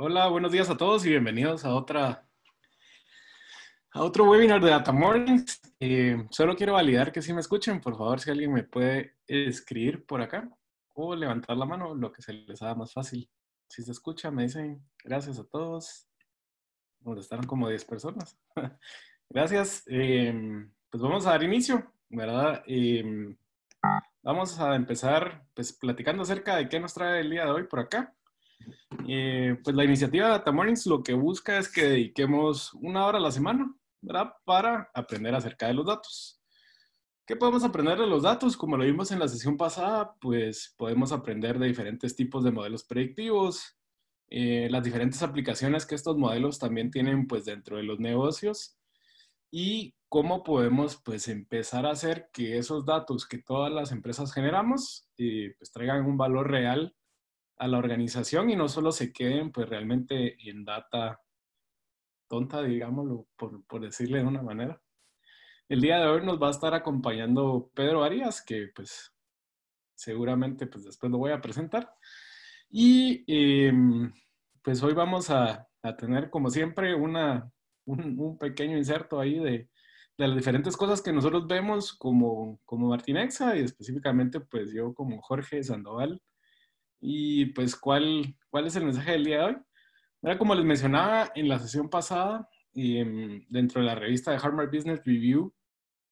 Hola, buenos días a todos y bienvenidos a otra a otro webinar de Data Mornings. Eh, solo quiero validar que sí me escuchen. Por favor, si alguien me puede escribir por acá o levantar la mano, lo que se les haga más fácil. Si se escucha, me dicen gracias a todos. Estaban como 10 personas. gracias. Eh, pues vamos a dar inicio, ¿verdad? Eh, vamos a empezar pues platicando acerca de qué nos trae el día de hoy por acá. Eh, pues la iniciativa Data Mornings lo que busca es que dediquemos una hora a la semana. Para aprender acerca de los datos. ¿Qué podemos aprender de los datos? Como lo vimos en la sesión pasada, pues podemos aprender de diferentes tipos de modelos predictivos, eh, las diferentes aplicaciones que estos modelos también tienen pues dentro de los negocios y cómo podemos pues empezar a hacer que esos datos que todas las empresas generamos eh, pues traigan un valor real a la organización y no solo se queden pues realmente en data tonta, digámoslo, por, por decirle de una manera. El día de hoy nos va a estar acompañando Pedro Arias, que pues seguramente pues después lo voy a presentar. Y em, pues hoy vamos a, a, tener como siempre una, un, pequeño inserto ahí de, de, las diferentes cosas que nosotros vemos como, como Martinexa y específicamente pues yo como Jorge Sandoval y pues, ¿cuál, cuál es el mensaje del día de hoy? Era como les mencionaba en la sesión pasada, y, dentro de la revista de Harvard Business Review,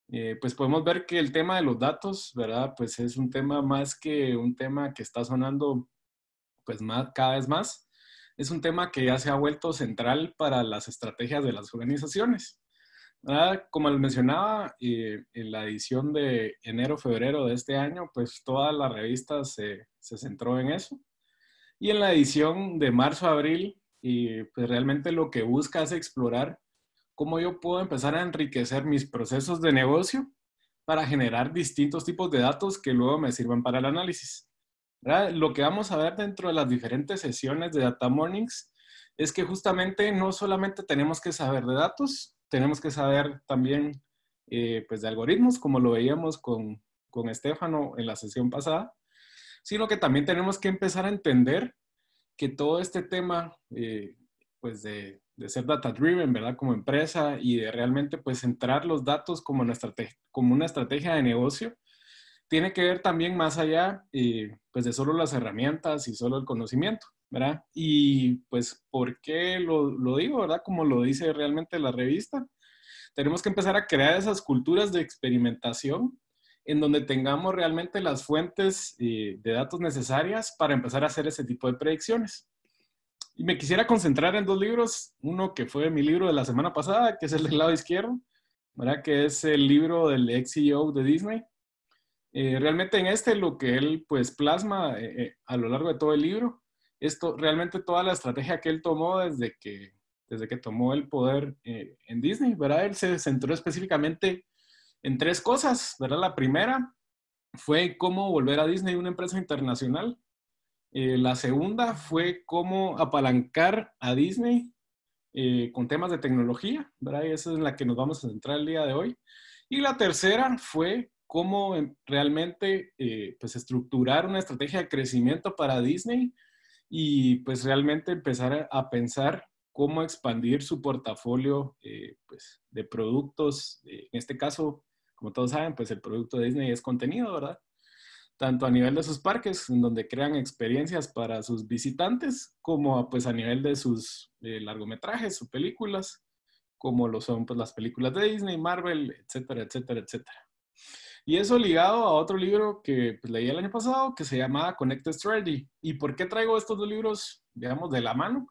eh, pues podemos ver que el tema de los datos, ¿verdad? Pues es un tema más que un tema que está sonando pues más, cada vez más. Es un tema que ya se ha vuelto central para las estrategias de las organizaciones. Como les mencionaba, eh, en la edición de enero-febrero de este año, pues toda la revista se, se, centró en eso. Y en la edición de marzo-abril, y pues realmente lo que busca es explorar cómo yo puedo empezar a enriquecer mis procesos de negocio para generar distintos tipos de datos que luego me sirvan para el análisis. Lo que vamos a ver dentro de las diferentes sesiones de Data Mornings es que justamente no solamente tenemos que saber de datos, tenemos que saber también eh, pues de algoritmos, como lo veíamos con, con Estefano en la sesión pasada, sino que también tenemos que empezar a entender que todo este tema eh, pues de, de, ser data driven, ¿verdad? Como empresa y de realmente pues centrar los datos como una estrategia, como una estrategia de negocio, tiene que ver también más allá eh, pues de solo las herramientas y solo el conocimiento. Y pues, ¿por qué lo, lo, digo, verdad? Como lo dice realmente la revista, tenemos que empezar a crear esas culturas de experimentación en donde tengamos realmente las fuentes eh, de datos necesarias para empezar a hacer ese tipo de predicciones. Y me quisiera concentrar en dos libros, uno que fue mi libro de la semana pasada, que es el del lado izquierdo, ¿verdad? Que es el libro del ex CEO de Disney. Eh, realmente en este lo que él pues plasma eh, a lo largo de todo el libro esto, realmente toda la estrategia que él tomó desde que, desde que tomó el poder eh, en Disney, ¿verdad? Él se centró específicamente en tres cosas, ¿verdad? La primera fue cómo volver a Disney una empresa internacional. Eh, la segunda fue cómo apalancar a Disney eh, con temas de tecnología, ¿verdad? Y esa es la que nos vamos a centrar el día de hoy. Y la tercera fue cómo realmente pues estructurar una estrategia de crecimiento para Disney y pues realmente empezar a, pensar cómo expandir su portafolio eh, pues, de productos. Eh, en este caso, como todos saben, pues el producto de Disney es contenido, ¿verdad? Tanto a nivel de sus parques, en donde crean experiencias para sus visitantes, como pues a nivel de sus eh, largometrajes o películas, como lo son pues las películas de Disney, Marvel, etcétera, etcétera, etcétera. Y eso ligado a otro libro que pues, leí el año pasado que se llama Connected Strategy. ¿Y por qué traigo estos dos libros, digamos, de la mano?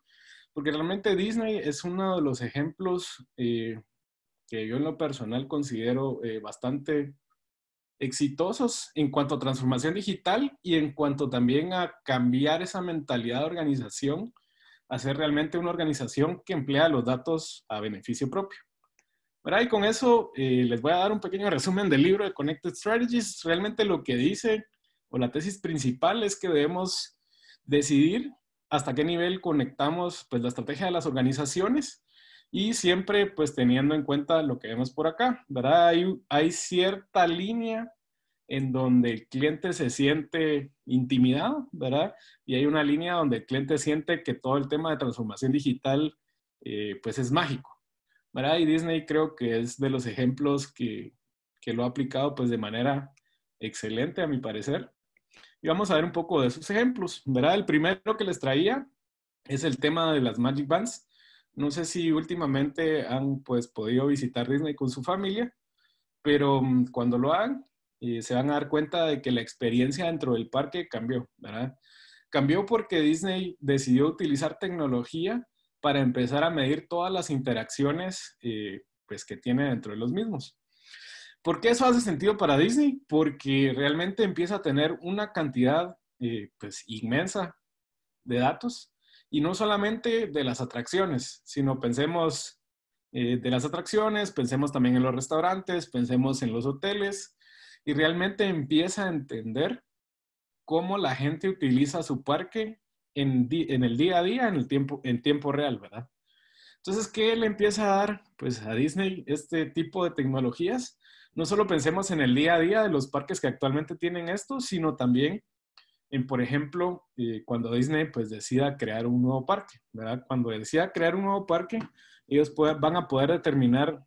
Porque realmente Disney es uno de los ejemplos eh, que yo en lo personal considero eh, bastante exitosos en cuanto a transformación digital y en cuanto también a cambiar esa mentalidad de organización a ser realmente una organización que emplea los datos a beneficio propio. Y con eso eh, les voy a dar un pequeño resumen del libro de Connected Strategies. Realmente lo que dice, o la tesis principal, es que debemos decidir hasta qué nivel conectamos pues, la estrategia de las organizaciones y siempre pues teniendo en cuenta lo que vemos por acá, ¿verdad? Hay, hay cierta línea en donde el cliente se siente intimidado, ¿verdad? Y hay una línea donde el cliente siente que todo el tema de transformación digital, eh, pues es mágico, ¿verdad? Y Disney creo que es de los ejemplos que, que lo ha aplicado, pues de manera excelente, a mi parecer. Y vamos a ver un poco de esos ejemplos, ¿verdad? El primero que les traía es el tema de las Magic Bands. No sé si últimamente han pues podido visitar Disney con su familia, pero mm, cuando lo hagan, eh, se van a dar cuenta de que la experiencia dentro del parque cambió, ¿verdad? Cambió porque Disney decidió utilizar tecnología para empezar a medir todas las interacciones eh, pues, que tiene dentro de los mismos. ¿Por qué eso hace sentido para Disney? Porque realmente empieza a tener una cantidad eh, pues, inmensa de datos y no solamente de las atracciones, sino pensemos de las atracciones, pensemos también en los restaurantes, pensemos en los hoteles, y realmente empieza a entender cómo la gente utiliza su parque en, el día a día, en, el tiempo, en tiempo real, ¿verdad? Entonces, ¿qué le empieza a dar pues, a Disney este tipo de tecnologías? No solo pensemos en el día a día de los parques que actualmente tienen esto, sino también en, por ejemplo, eh, cuando Disney pues decida crear un nuevo parque, ¿verdad? Cuando decida crear un nuevo parque, ellos van a poder determinar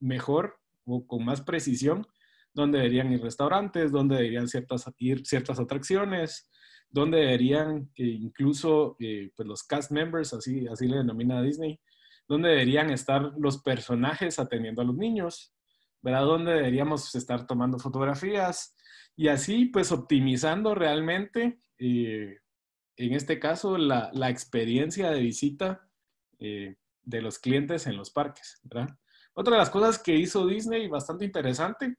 mejor o con más precisión dónde deberían ir restaurantes, dónde deberían ciertas, ir ciertas atracciones, dónde deberían eh, incluso eh, pues los cast members, así, así le denomina Disney, dónde deberían estar los personajes atendiendo a los niños, ¿verdad? Dónde deberíamos estar tomando fotografías y así pues optimizando realmente, eh, en este caso, la, la, experiencia de visita de los clientes en los parques, ¿verdad? Otra de las cosas que hizo Disney bastante interesante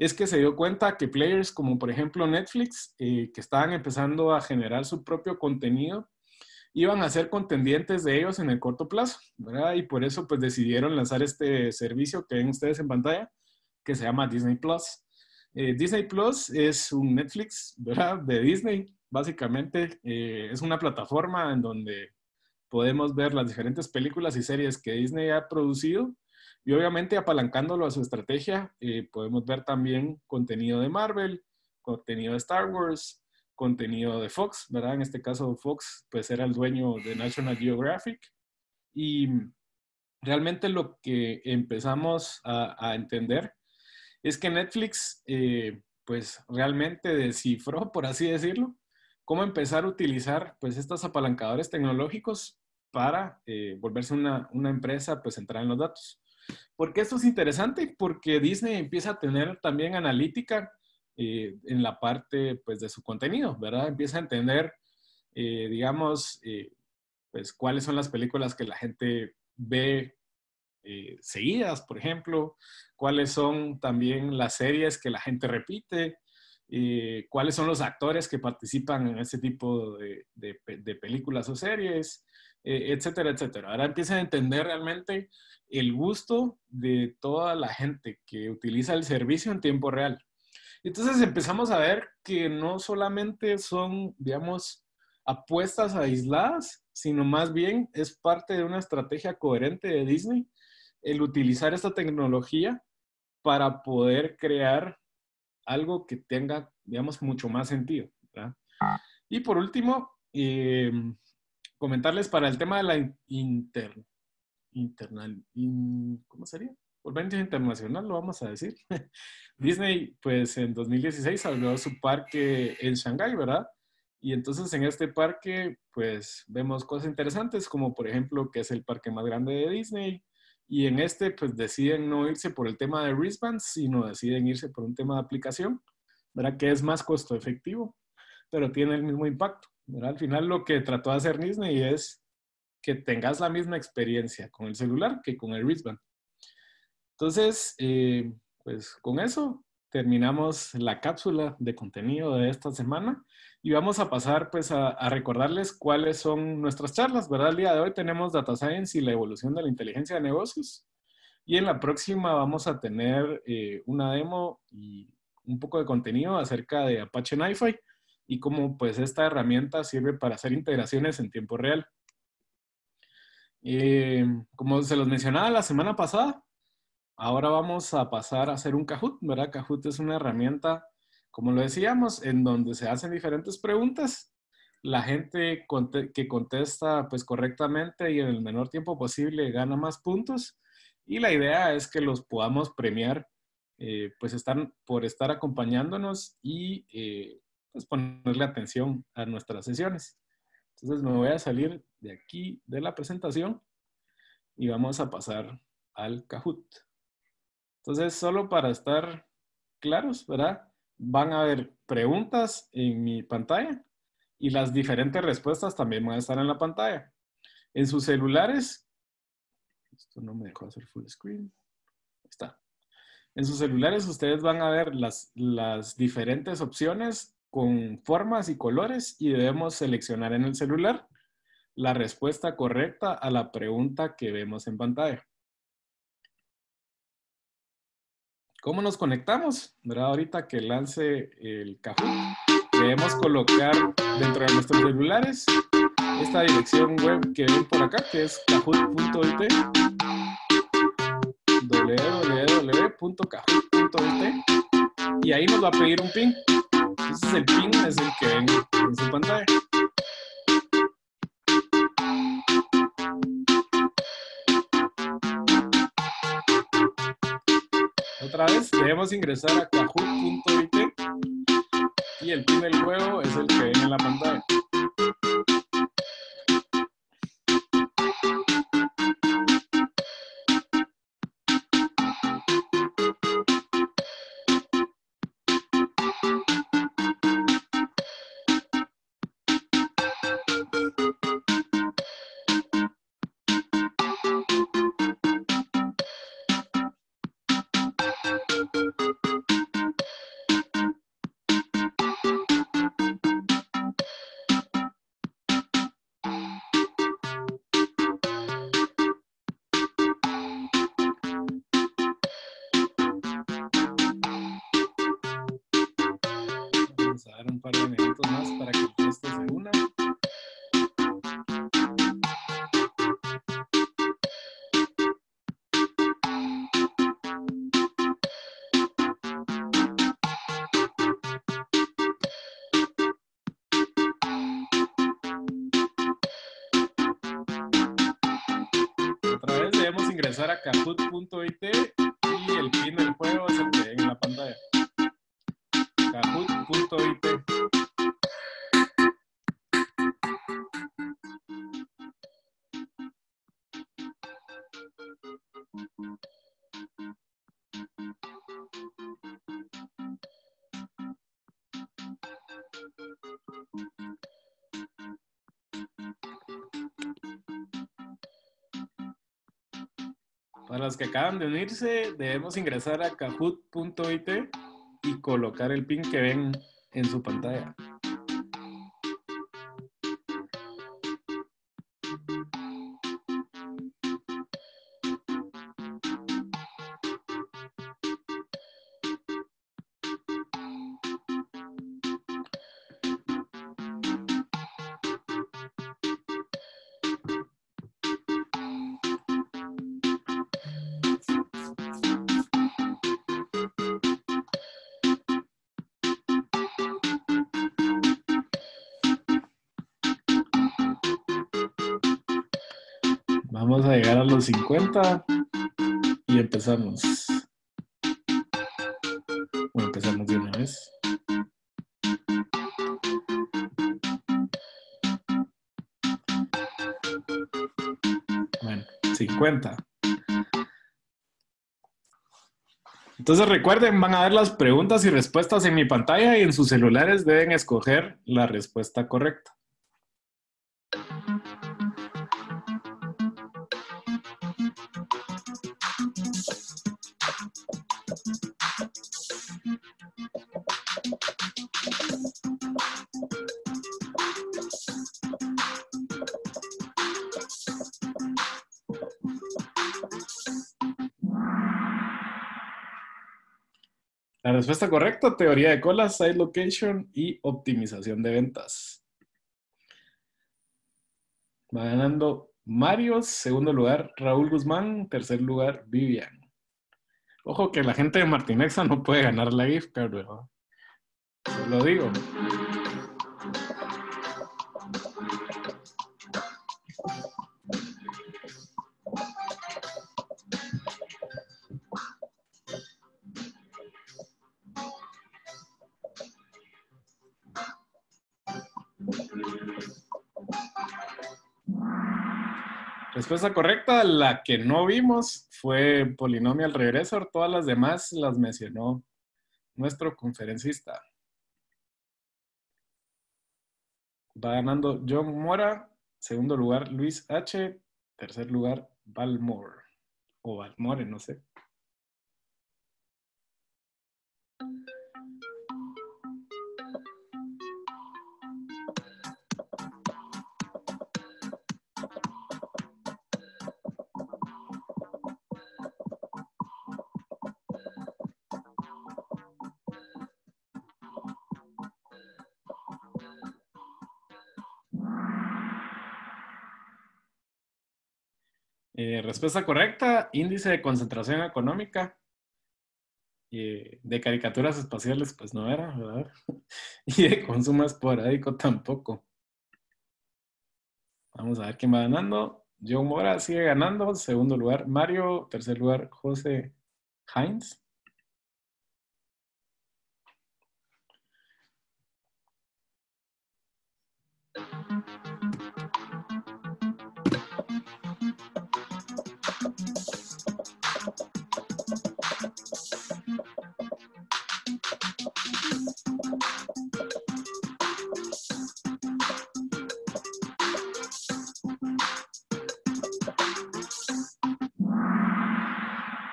es que se dio cuenta que players como por ejemplo Netflix, eh, que estaban empezando a generar su propio contenido, iban a ser contendientes de ellos en el corto plazo. Y por eso pues decidieron lanzar este servicio que ven ustedes en pantalla, que se llama Disney Plus. Eh, Disney Plus es un Netflix. De Disney, básicamente. Eh, es una plataforma en donde podemos ver las diferentes películas y series que Disney ha producido y obviamente apalancándolo a su estrategia, eh, podemos ver también contenido de Marvel, contenido de Star Wars, contenido de Fox, ¿verdad? En este caso Fox pues era el dueño de National Geographic. Y realmente lo que empezamos a, entender es que Netflix eh, pues realmente descifró, por así decirlo, cómo empezar a utilizar pues estos apalancadores tecnológicos para eh, volverse una, una, empresa pues centrada en los datos. ¿Por qué esto es interesante? Porque Disney empieza a tener también analítica eh, en la parte pues, de su contenido, ¿verdad? Empieza a entender, eh, digamos, eh, pues cuáles son las películas que la gente ve seguidas, por ejemplo, cuáles son también las series que la gente repite, cuáles son los actores que participan en este tipo de, de películas o series, etcétera, etcétera. Ahora empieza a entender realmente el gusto de toda la gente que utiliza el servicio en tiempo real. Entonces empezamos a ver que no solamente son, digamos, apuestas aisladas, sino más bien es parte de una estrategia coherente de Disney el utilizar esta tecnología para poder crear algo que tenga, digamos, mucho más sentido. Y por último, eh, comentarles para el tema de la inter, internal, ¿cómo sería? Por internacional, lo vamos a decir. Disney, pues en 2016 abrió su parque en Shanghái, ¿verdad? Y entonces en este parque, pues vemos cosas interesantes, como por ejemplo que es el parque más grande de Disney. Y en este, pues deciden no irse por el tema de wristbands, sino deciden irse por un tema de aplicación, ¿verdad? Que es más costo efectivo, pero tiene el mismo impacto. Al final lo que trató de hacer Disney es que tengas la misma experiencia con el celular que con el wristband. Entonces, eh, pues con eso terminamos la cápsula de contenido de esta semana y vamos a pasar pues a, recordarles cuáles son nuestras charlas, ¿verdad? El día de hoy tenemos Data Science y la evolución de la inteligencia de negocios y en la próxima vamos a tener eh, una demo y un poco de contenido acerca de Apache NiFi y cómo pues esta herramienta sirve para hacer integraciones en tiempo real. Eh, como se los mencionaba la semana pasada, ahora vamos a pasar a hacer un Kahoot, ¿verdad? Kahoot es una herramienta Como lo decíamos, en donde se hacen diferentes preguntas, la gente que contesta pues correctamente y en el menor tiempo posible gana más puntos y la idea es que los podamos premiar eh, pues están por estar acompañándonos y eh, pues ponerle atención a nuestras sesiones. Entonces me voy a salir de aquí de la presentación y vamos a pasar al Kahoot. Entonces, solo para estar claros, ¿verdad? Van a haber preguntas en mi pantalla y las diferentes respuestas también van a estar en la pantalla. En sus celulares, esto no me dejó hacer full screen, está. En sus celulares ustedes van a ver las, las diferentes opciones con formas y colores y debemos seleccionar en el celular la respuesta correcta a la pregunta que vemos en pantalla. ¿Cómo nos conectamos? ¿Verdad? Ahorita que lance el Kahoot, debemos colocar dentro de nuestros celulares esta dirección web que ven por acá, que es kahoot.it www.kahoot.it y ahí nos va a pedir un pin. Entonces el pin es el que ven en su pantalla. Otra vez debemos ingresar a kahoot.it y el pin del juego es el que ven en la pantalla. Ingresar a kahoot.it y el pin del juego es el que acaban de unirse, debemos ingresar a kahoot.it y colocar el pin que ven en su pantalla. 50 y empezamos. Bueno, empezamos de una vez. Bueno, 50. Entonces recuerden, van a ver las preguntas y respuestas en mi pantalla y en sus celulares deben escoger la respuesta correcta. La respuesta correcta, teoría de colas, site location y optimización de ventas. Va ganando Mario, segundo lugar Raúl Guzmán, tercer lugar Vivian. Ojo que la gente de Martinexa no puede ganar la gift card, Lo digo. Respuesta correcta, la que no vimos fue Polinomial Regressor. Todas las demás las mencionó nuestro conferencista. Va ganando John Mora, segundo lugar Luis H, tercer lugar Valmore o Valmore, no sé. Eh, respuesta correcta, índice de concentración económica. de caricaturas espaciales, pues no era. Y de consumo esporádico tampoco. Vamos a ver quién va ganando. John Mora sigue ganando. Segundo lugar, Mario. Tercer lugar, José Heinz.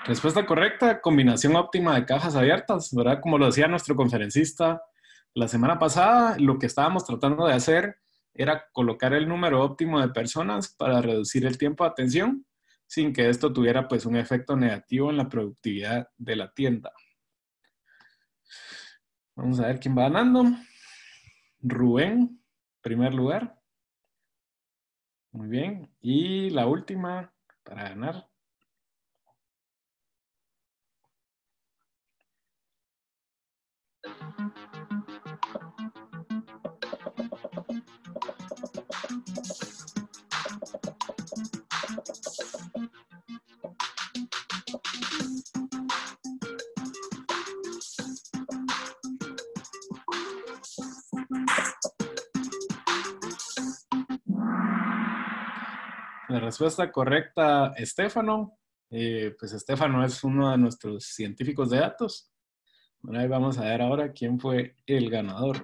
Respuesta correcta, combinación óptima de cajas abiertas, ¿verdad? Como lo decía nuestro conferencista la semana pasada, lo que estábamos tratando de hacer era colocar el número óptimo de personas para reducir el tiempo de atención sin que esto tuviera pues un efecto negativo en la productividad de la tienda. Vamos a ver quién va ganando. Rubén, primer lugar. Muy bien. Y la última para ganar, La respuesta correcta, Estefano. Eh, pues Estefano es uno de nuestros científicos de datos. Bueno, ahí vamos a ver ahora quién fue el ganador.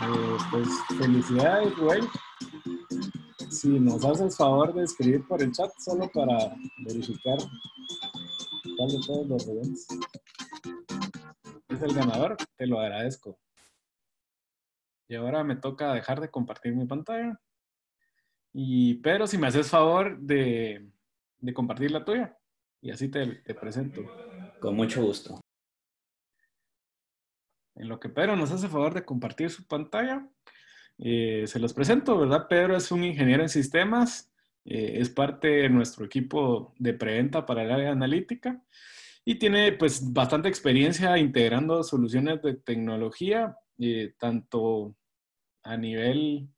Eh, pues felicidades, Rubén. Si nos haces favor de escribir por el chat solo para verificar de todos los Rubens. Es el ganador, te lo agradezco. Y ahora me toca dejar de compartir mi pantalla. Y, pero si me haces favor de, de compartir la tuya, y así te, te, presento. Con mucho gusto. En lo que Pedro nos hace favor de compartir su pantalla, eh, se los presento, ¿verdad? Pedro es un ingeniero en sistemas, eh, es parte de nuestro equipo de preventa para el área analítica y tiene pues bastante experiencia integrando soluciones de tecnología, eh, tanto a nivel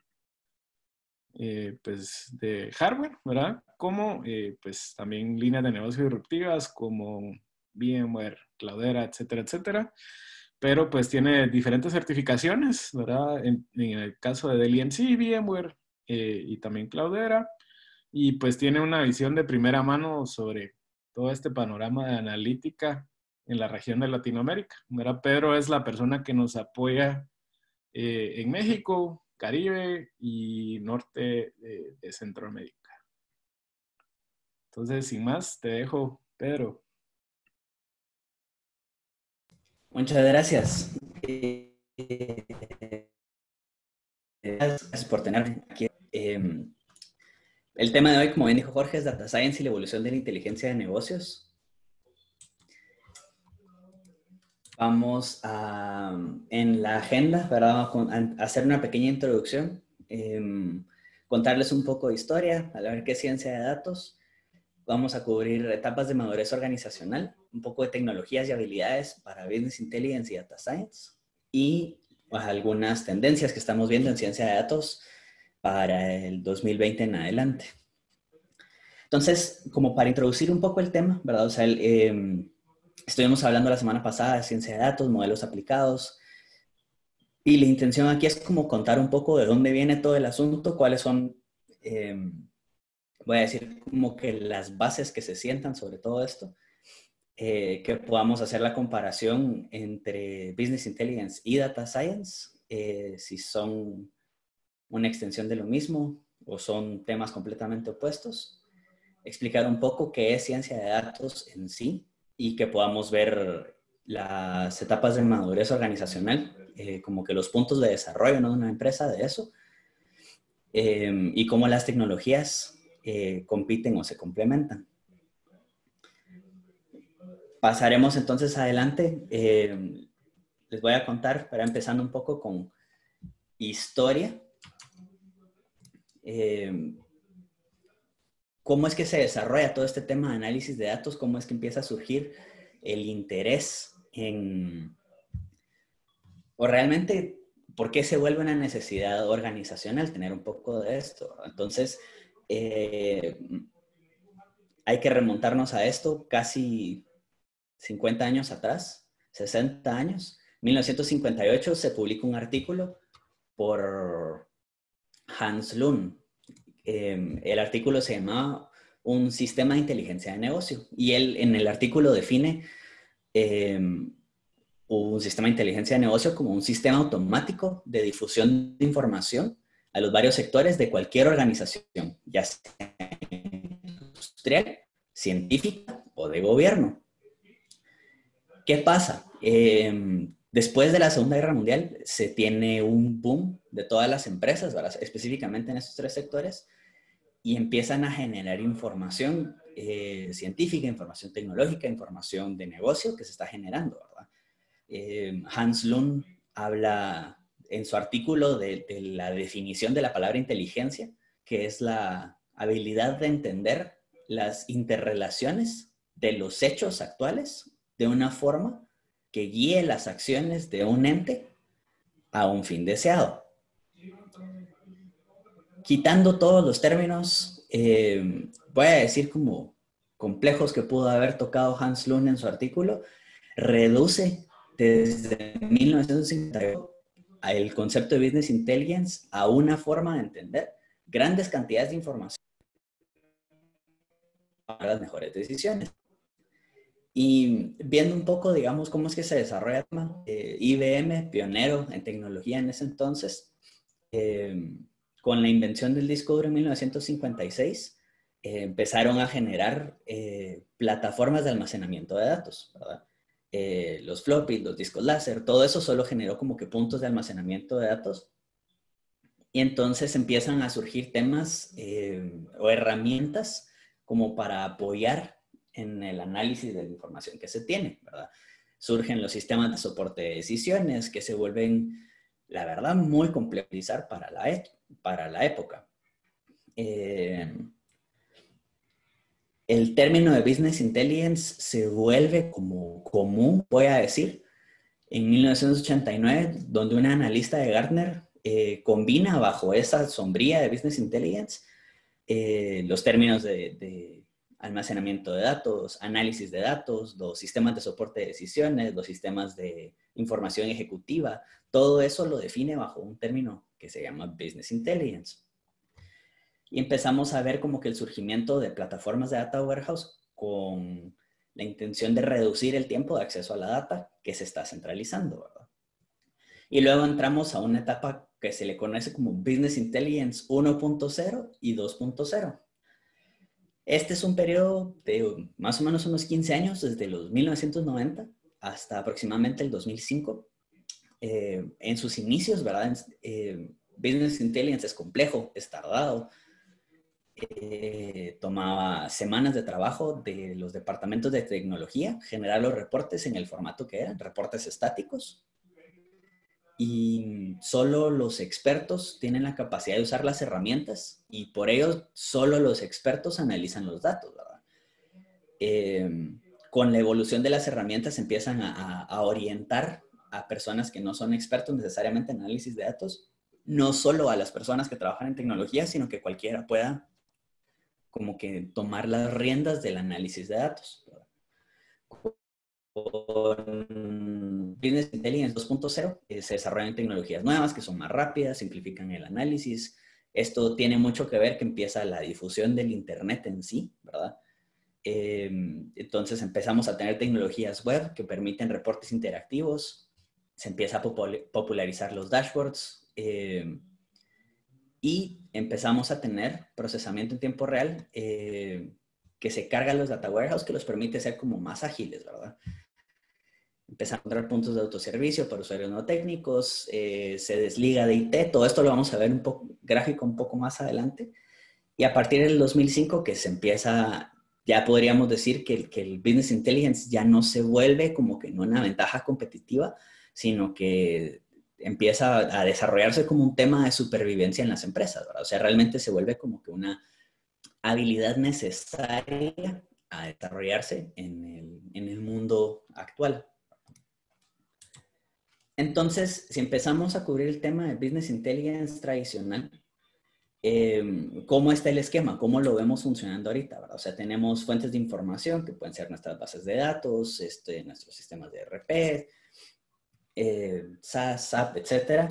eh, pues de hardware, ¿verdad? Como pues también líneas de negocio disruptivas como VMware, Cloudera, etcétera, etcétera. Pero pues tiene diferentes certificaciones, ¿verdad? En, el caso de Dell EMC, VMware y también Cloudera y pues tiene una visión de primera mano sobre todo este panorama de analítica en la región de Latinoamérica. Pedro es la persona que nos apoya eh, en México, Caribe y norte de, Centroamérica. Entonces, sin más, te dejo, Pedro. Muchas gracias. gracias por tenerme aquí. Em, el tema de hoy, como bien dijo Jorge, es Data Science y la evolución de la inteligencia de negocios. vamos a, en la agenda, ¿verdad? a hacer una pequeña introducción, em, contarles un poco de historia, a ver qué ciencia de datos. Vamos a cubrir etapas de madurez organizacional, un poco de tecnologías y habilidades para Business Intelligence y Data Science y pues, algunas tendencias que estamos viendo en ciencia de datos para el 2020 en adelante. Entonces, como para introducir un poco el tema, ¿verdad? O sea, em, estuvimos hablando la semana pasada de ciencia de datos, modelos aplicados, y la intención aquí es como contar un poco de dónde viene todo el asunto, cuáles son, em, voy a decir, como que las bases que se sientan sobre todo esto, eh, que podamos hacer la comparación entre Business Intelligence y Data Science, eh, si son una extensión de lo mismo o son temas completamente opuestos. Explicar un poco qué es ciencia de datos en sí y que podamos ver las etapas de madurez organizacional, eh, como que los puntos de desarrollo de una empresa de eso, y cómo las tecnologías compiten o se complementan. Pasaremos entonces adelante. Eh, les voy a contar, para empezando un poco con historia. Eh, ¿Cómo es que se desarrolla todo este tema de análisis de datos? ¿Cómo es que empieza a surgir el interés en... o realmente, ¿por qué se vuelve una necesidad organizacional tener un poco de esto? Entonces, eh, hay que remontarnos a esto casi 50 años atrás, 60 años, 1958 se publica un artículo por Hans Lund. Em, el artículo se llama Un sistema de inteligencia de negocio y él en el artículo define em, un sistema de inteligencia de negocio como un sistema automático de difusión de información a los varios sectores de cualquier organización, ya sea industrial, científica o de gobierno. ¿Qué pasa? Em, después de la Segunda Guerra Mundial se tiene un boom de todas las empresas, específicamente en estos tres sectores, y empiezan a generar información eh, científica, información tecnológica, información de negocio que se está generando. Em, Hans Lund habla en su artículo de la definición de la palabra inteligencia, que es la habilidad de entender las interrelaciones de los hechos actuales de una forma que guíe las acciones de un ente a un fin deseado. Quitando todos los términos, eh, voy a decir como complejos que pudo haber tocado Hans Lund en su artículo, reduce desde 1958 el concepto de Business Intelligence a una forma de entender grandes cantidades de información para las mejores decisiones. Y viendo un poco, digamos, cómo es que se desarrolla eh, IBM, pionero en tecnología en ese entonces, eh, con la invención del disco duro en 1956, eh, empezaron a generar plataformas de almacenamiento de datos, ¿verdad? Los floppies, los discos láser, todo eso solo generó como que puntos de almacenamiento de datos. Y entonces empiezan a surgir temas o herramientas como para apoyar en el análisis de la información que se tiene, ¿verdad? Surgen los sistemas de soporte de decisiones que se vuelven, la verdad, muy complejizar para la, e, para la época. Eh, el término de Business Intelligence se vuelve como común, voy a decir, en 1989, donde un analista de Gartner eh, combina bajo esa sombría de Business Intelligence eh, los términos de almacenamiento de datos, análisis de datos, los sistemas de soporte de decisiones, los sistemas de información ejecutiva, todo eso lo define bajo un término que se llama Business Intelligence. Y empezamos a ver como que el surgimiento de plataformas de data warehouse con la intención de reducir el tiempo de acceso a la data que se está centralizando, Y luego entramos a una etapa que se le conoce como Business Intelligence 1.0 y 2.0 este es un periodo de más o menos unos 15 años, desde los 1990 hasta aproximadamente el 2005. Eh, en sus inicios, ¿verdad? Eh, Business Intelligence es complejo, es tardado. Eh, tomaba semanas de trabajo de los departamentos de tecnología, generar los reportes en el formato que eran, reportes estáticos. Y solo los expertos tienen la capacidad de usar las herramientas y por ello solo los expertos analizan los datos. Eh, con la evolución de las herramientas empiezan a, orientar a personas que no son expertos necesariamente en análisis de datos, no solo a las personas que trabajan en tecnología, sino que cualquiera pueda como que tomar las riendas del análisis de datos. Con Business Intelligence 2.0 eh, se desarrollan tecnologías nuevas que son más rápidas, simplifican el análisis. Esto tiene mucho que ver que empieza la difusión del Internet en sí, ¿verdad? Em, entonces empezamos a tener tecnologías web que permiten reportes interactivos, se empieza a popularizar los dashboards em, y empezamos a tener procesamiento en tiempo real eh, que se carga los data warehouse que los permite ser como más ágiles, ¿verdad? Empezamos a encontrar puntos de autoservicio para usuarios no técnicos, eh, se desliga de IT, todo esto lo vamos a ver un poco gráfico un poco más adelante. Y a partir del 2005 que se empieza ya podríamos decir que, que el business intelligence ya no se vuelve como que no una ventaja competitiva, sino que empieza a desarrollarse como un tema de supervivencia en las empresas, ¿verdad? O sea, realmente se vuelve como que una habilidad necesaria a desarrollarse en el, en el mundo actual. Entonces, si empezamos a cubrir el tema de business intelligence tradicional, Em, cómo está el esquema, cómo lo vemos funcionando ahorita, ¿verdad? O sea, tenemos fuentes de información que pueden ser nuestras bases de datos, este, nuestros sistemas de RP, eh, SAS, SAP, etcétera.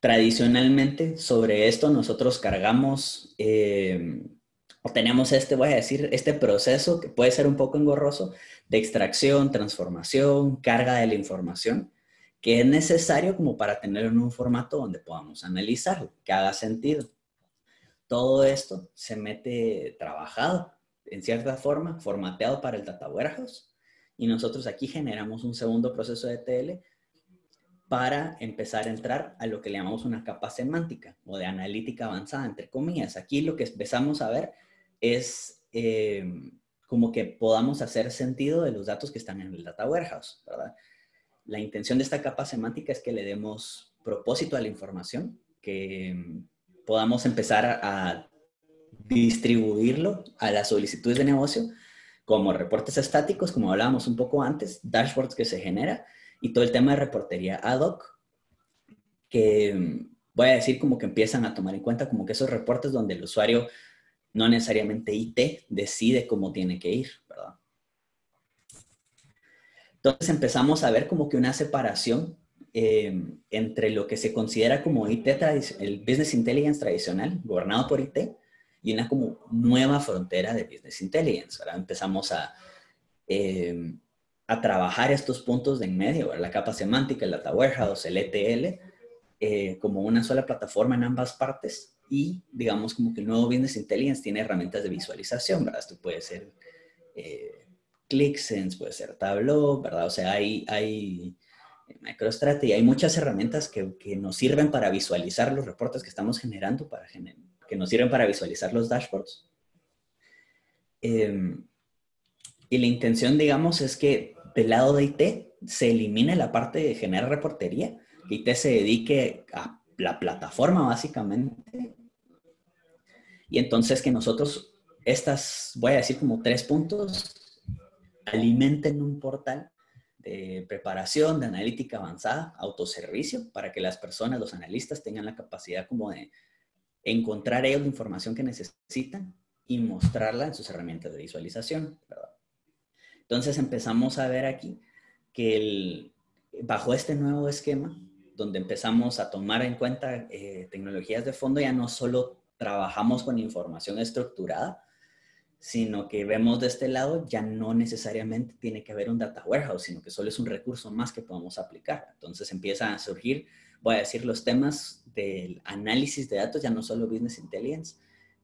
Tradicionalmente, sobre esto nosotros cargamos em, o tenemos este, voy a decir, este proceso que puede ser un poco engorroso de extracción, transformación, carga de la información que es necesario como para tener en un formato donde podamos analizarlo, que haga sentido. Todo esto se mete trabajado, en cierta forma, formateado para el Data Warehouse, y nosotros aquí generamos un segundo proceso de TL para empezar a entrar a lo que le llamamos una capa semántica o de analítica avanzada, entre comillas. Aquí lo que empezamos a ver es eh, como que podamos hacer sentido de los datos que están en el Data Warehouse. La intención de esta capa semántica es que le demos propósito a la información, que mm, podamos empezar a, distribuirlo a las solicitudes de negocio como reportes estáticos, como hablábamos un poco antes, dashboards que se genera y todo el tema de reportería ad hoc, que mm, voy a decir como que empiezan a tomar en cuenta como que esos reportes donde el usuario, no necesariamente IT, decide cómo tiene que ir, ¿verdad? Entonces empezamos a ver como que una separación eh, entre lo que se considera como IT, el Business Intelligence tradicional, gobernado por IT, y una como nueva frontera de Business Intelligence. Ahora empezamos a, eh, a trabajar estos puntos de en medio, la capa semántica, el Data Warehouse, el ETL, eh, como una sola plataforma en ambas partes y digamos como que el nuevo Business Intelligence tiene herramientas de visualización, ¿verdad? Esto puede ser ClickSense, puede ser Tableau, ¿verdad? O sea, hay, hay MicroStrategy, hay muchas herramientas que, que, nos sirven para visualizar los reportes que estamos generando, para que nos sirven para visualizar los dashboards. Em, y la intención, digamos, es que del lado de IT se elimine la parte de generar reportería, que IT se dedique a la plataforma básicamente. Y entonces que nosotros, estas, voy a decir como tres puntos, alimenten un portal de preparación, de analítica avanzada, autoservicio, para que las personas, los analistas, tengan la capacidad como de encontrar ellos la información que necesitan y mostrarla en sus herramientas de visualización. Entonces empezamos a ver aquí que bajo este nuevo esquema, donde empezamos a tomar en cuenta eh, tecnologías de fondo, ya no solo trabajamos con información estructurada, sino que vemos de este lado, ya no necesariamente tiene que haber un data warehouse, sino que solo es un recurso más que podemos aplicar. Entonces empiezan a surgir, voy a decir los temas del análisis de datos, ya no solo Business Intelligence,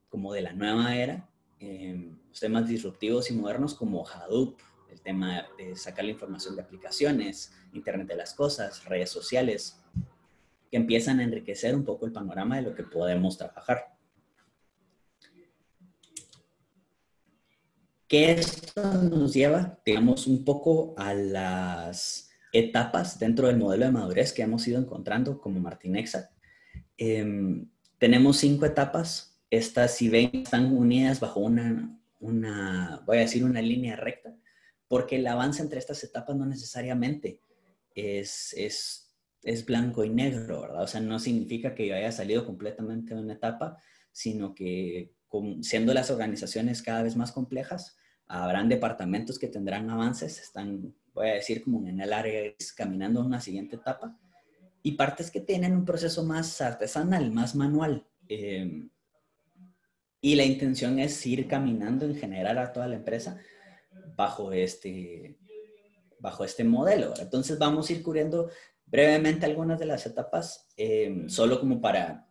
como de la nueva era, eh, los temas disruptivos y modernos como Hadoop, el tema de sacar la información de aplicaciones, Internet de las Cosas, redes sociales, que empiezan a enriquecer un poco el panorama de lo que podemos trabajar. Que esto nos lleva, digamos, un poco a las etapas dentro del modelo de madurez que hemos ido encontrando como Martinexa. Em, tenemos cinco etapas. Estas, si ven, están unidas bajo una, una, voy a decir, una línea recta, porque el avance entre estas etapas no necesariamente es, es, es blanco y negro, ¿verdad? O sea, no significa que yo haya salido completamente de una etapa, sino que siendo las organizaciones cada vez más complejas, habrán departamentos que tendrán avances, están, voy a decir, como en el área caminando a una siguiente etapa, y partes que tienen un proceso más artesanal, más manual. Em, y la intención es ir caminando en general a toda la empresa bajo este, bajo este modelo. Entonces vamos a ir cubriendo brevemente algunas de las etapas, em, solo como para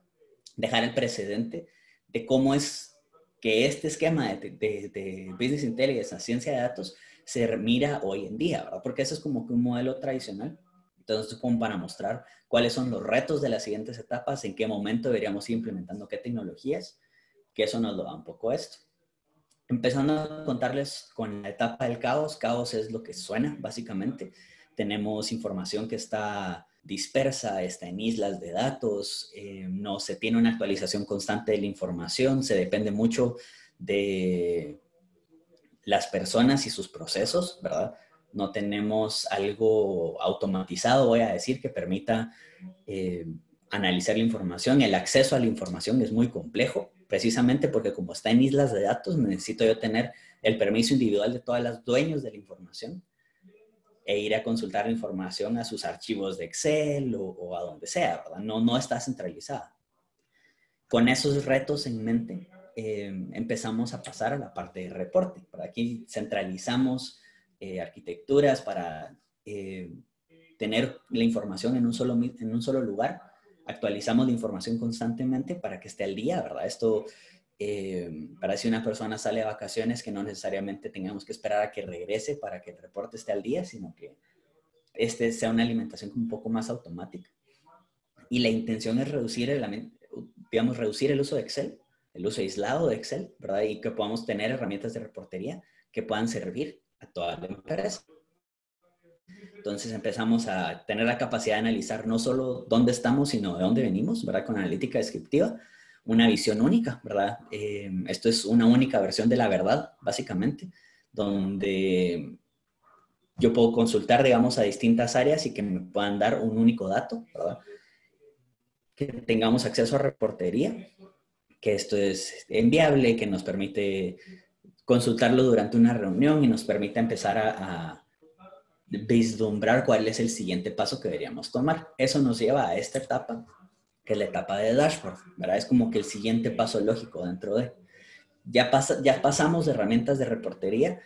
dejar el precedente de cómo es que este esquema de, de, Business Intelligence, ciencia de datos, se mira hoy en día, ¿verdad? Porque eso es como que un modelo tradicional. Entonces, como para mostrar cuáles son los retos de las siguientes etapas, en qué momento deberíamos ir implementando qué tecnologías, que eso nos lo da un poco esto. Empezando a contarles con la etapa del caos. Caos es lo que suena, básicamente. Tenemos información que está dispersa, está en islas de datos, eh, no se tiene una actualización constante de la información, se depende mucho de las personas y sus procesos, ¿verdad? No tenemos algo automatizado, voy a decir, que permita eh, analizar la información. El acceso a la información es muy complejo, precisamente porque como está en islas de datos, necesito yo tener el permiso individual de todas las dueños de la información e ir a consultar la información a sus archivos de Excel o, a donde sea, ¿verdad? No, no está centralizada. Con esos retos en mente, em, empezamos a pasar a la parte de reporte. Por aquí centralizamos eh, arquitecturas para eh, tener la información en un, solo, en un solo lugar. Actualizamos la información constantemente para que esté al día, ¿verdad? Esto eh, para si una persona sale de vacaciones, que no necesariamente tengamos que esperar a que regrese para que el reporte esté al día, sino que este sea una alimentación un poco más automática. Y la intención es reducir el, digamos, reducir el uso de Excel, el uso aislado de Excel, ¿verdad? Y que podamos tener herramientas de reportería que puedan servir a toda la empresa. Entonces empezamos a tener la capacidad de analizar no solo dónde estamos, sino de dónde venimos, ¿verdad? Con analítica descriptiva una visión única, ¿verdad? Eh, esto es una única versión de la verdad, básicamente, donde yo puedo consultar, digamos, a distintas áreas y que me puedan dar un único dato, ¿verdad? Que tengamos acceso a reportería, que esto es enviable, que nos permite consultarlo durante una reunión y nos permite empezar a, vislumbrar cuál es el siguiente paso que deberíamos tomar. Eso nos lleva a esta etapa que es la etapa de dashboard, ¿verdad? Es como que el siguiente paso lógico dentro de... Ya, pasa, ya pasamos de herramientas de reportería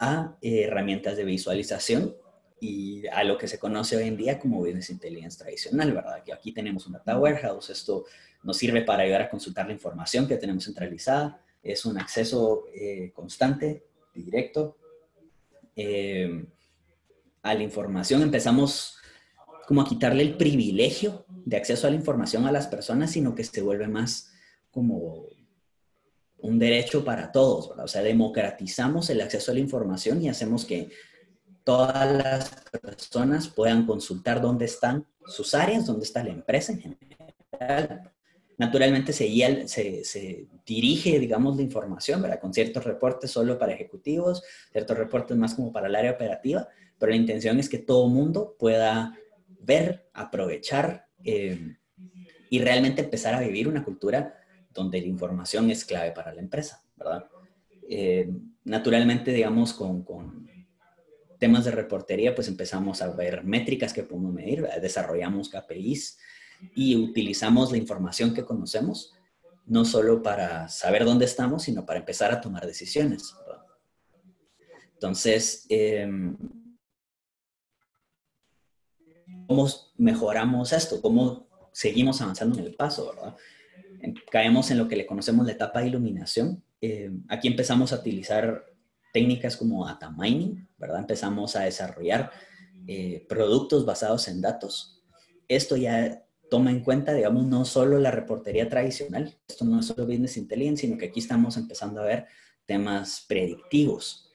a herramientas de visualización y a lo que se conoce hoy en día como Business Intelligence tradicional, ¿verdad? Que aquí tenemos un data warehouse, esto nos sirve para ayudar a consultar la información que tenemos centralizada, es un acceso eh, constante, directo eh, a la información. Empezamos como a quitarle el privilegio de acceso a la información a las personas, sino que se vuelve más como un derecho para todos, O sea, democratizamos el acceso a la información y hacemos que todas las personas puedan consultar dónde están sus áreas, dónde está la empresa en general. Naturalmente se, se, se dirige, digamos, la información, ¿verdad? Con ciertos reportes solo para ejecutivos, ciertos reportes más como para el área operativa, pero la intención es que todo mundo pueda ver, aprovechar eh, y realmente empezar a vivir una cultura donde la información es clave para la empresa, ¿verdad? Eh, naturalmente, digamos, con, con, temas de reportería, pues empezamos a ver métricas que podemos medir, desarrollamos KPIs y utilizamos la información que conocemos, no solo para saber dónde estamos, sino para empezar a tomar decisiones. ¿verdad? Entonces, eh, cómo mejoramos esto, cómo seguimos avanzando en el paso, ¿verdad? Caemos en lo que le conocemos la etapa de iluminación. Eh, aquí empezamos a utilizar técnicas como data mining, ¿verdad? Empezamos a desarrollar eh, productos basados en datos. Esto ya toma en cuenta, digamos, no solo la reportería tradicional, esto no es solo business intelligence, sino que aquí estamos empezando a ver temas predictivos,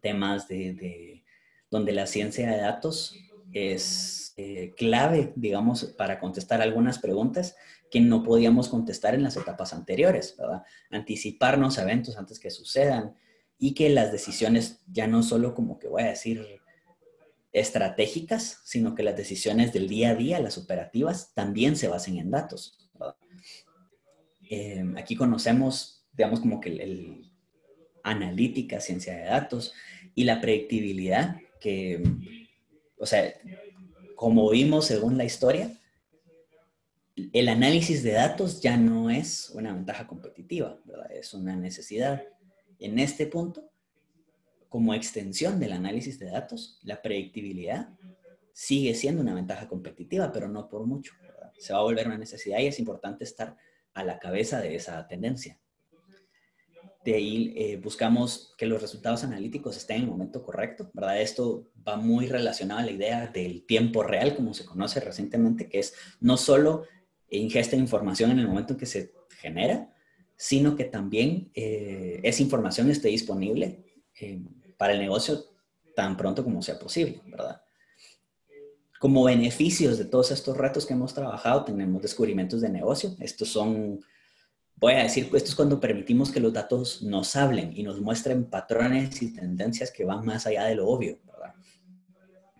temas de, donde la ciencia de datos es eh, clave, digamos, para contestar algunas preguntas que no podíamos contestar en las etapas anteriores, ¿verdad? Anticiparnos a eventos antes que sucedan y que las decisiones ya no solo como que voy a decir estratégicas, sino que las decisiones del día a día, las operativas, también se basen en datos. Eh, aquí conocemos, digamos, como que el, analítica, ciencia de datos y la predictibilidad, que, o sea, como vimos según la historia, el análisis de datos ya no es una ventaja competitiva, es una necesidad. En este punto, como extensión del análisis de datos, la predictibilidad sigue siendo una ventaja competitiva, pero no por mucho. Se va a volver una necesidad y es importante estar a la cabeza de esa tendencia. De ahí eh, buscamos que los resultados analíticos estén en el momento correcto, ¿verdad? Esto va muy relacionado a la idea del tiempo real, como se conoce recientemente, que es no solo ingesta información en el momento en que se genera, sino que también eh, esa información esté disponible eh, para el negocio tan pronto como sea posible, ¿verdad? Como beneficios de todos estos retos que hemos trabajado, tenemos descubrimientos de negocio. Estos son, voy a decir, esto es cuando permitimos que los datos nos hablen y nos muestren patrones y tendencias que van más allá de lo obvio, ¿verdad?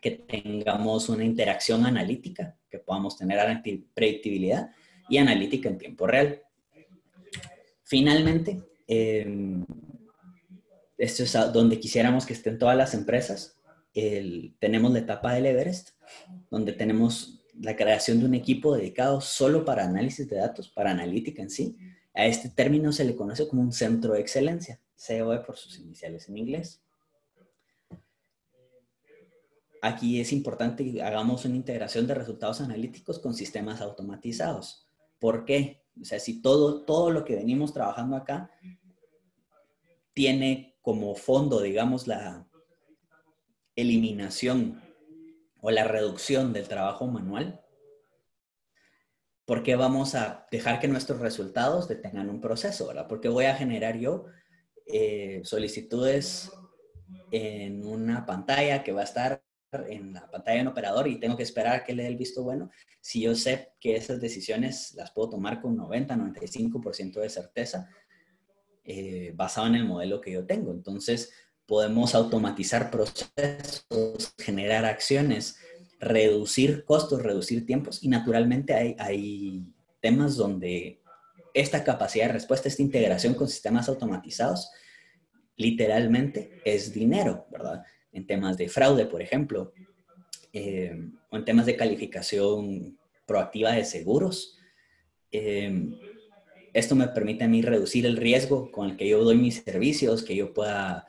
Que tengamos una interacción analítica, que podamos tener predictibilidad y analítica en tiempo real. Finalmente, eh, esto es donde quisiéramos que estén todas las empresas. tenemos la etapa del Everest, donde tenemos la creación de un equipo dedicado solo para análisis de datos, para analítica en sí. A este término se le conoce como un centro de excelencia, COE por sus iniciales en inglés. Aquí es importante que hagamos una integración de resultados analíticos con sistemas automatizados. ¿Por qué? O sea, si todo, todo lo que venimos trabajando acá tiene como fondo, digamos, la eliminación o la reducción del trabajo manual, ¿por qué vamos a dejar que nuestros resultados detengan un proceso? ¿verdad? ¿Por qué voy a generar yo eh, solicitudes en una pantalla que va a estar en la pantalla de un operador y tengo que esperar a que le dé el visto bueno, si yo sé que esas decisiones las puedo tomar con 90, 95% de certeza, eh, basado en el modelo que yo tengo. Entonces, podemos automatizar procesos, generar acciones, reducir costos, reducir tiempos y naturalmente hay, hay temas donde esta capacidad de respuesta, esta integración con sistemas automatizados, literalmente es dinero, ¿verdad? En temas de fraude, por ejemplo, eh, o en temas de calificación proactiva de seguros. Eh, esto me permite a mí reducir el riesgo con el que yo doy mis servicios, que yo pueda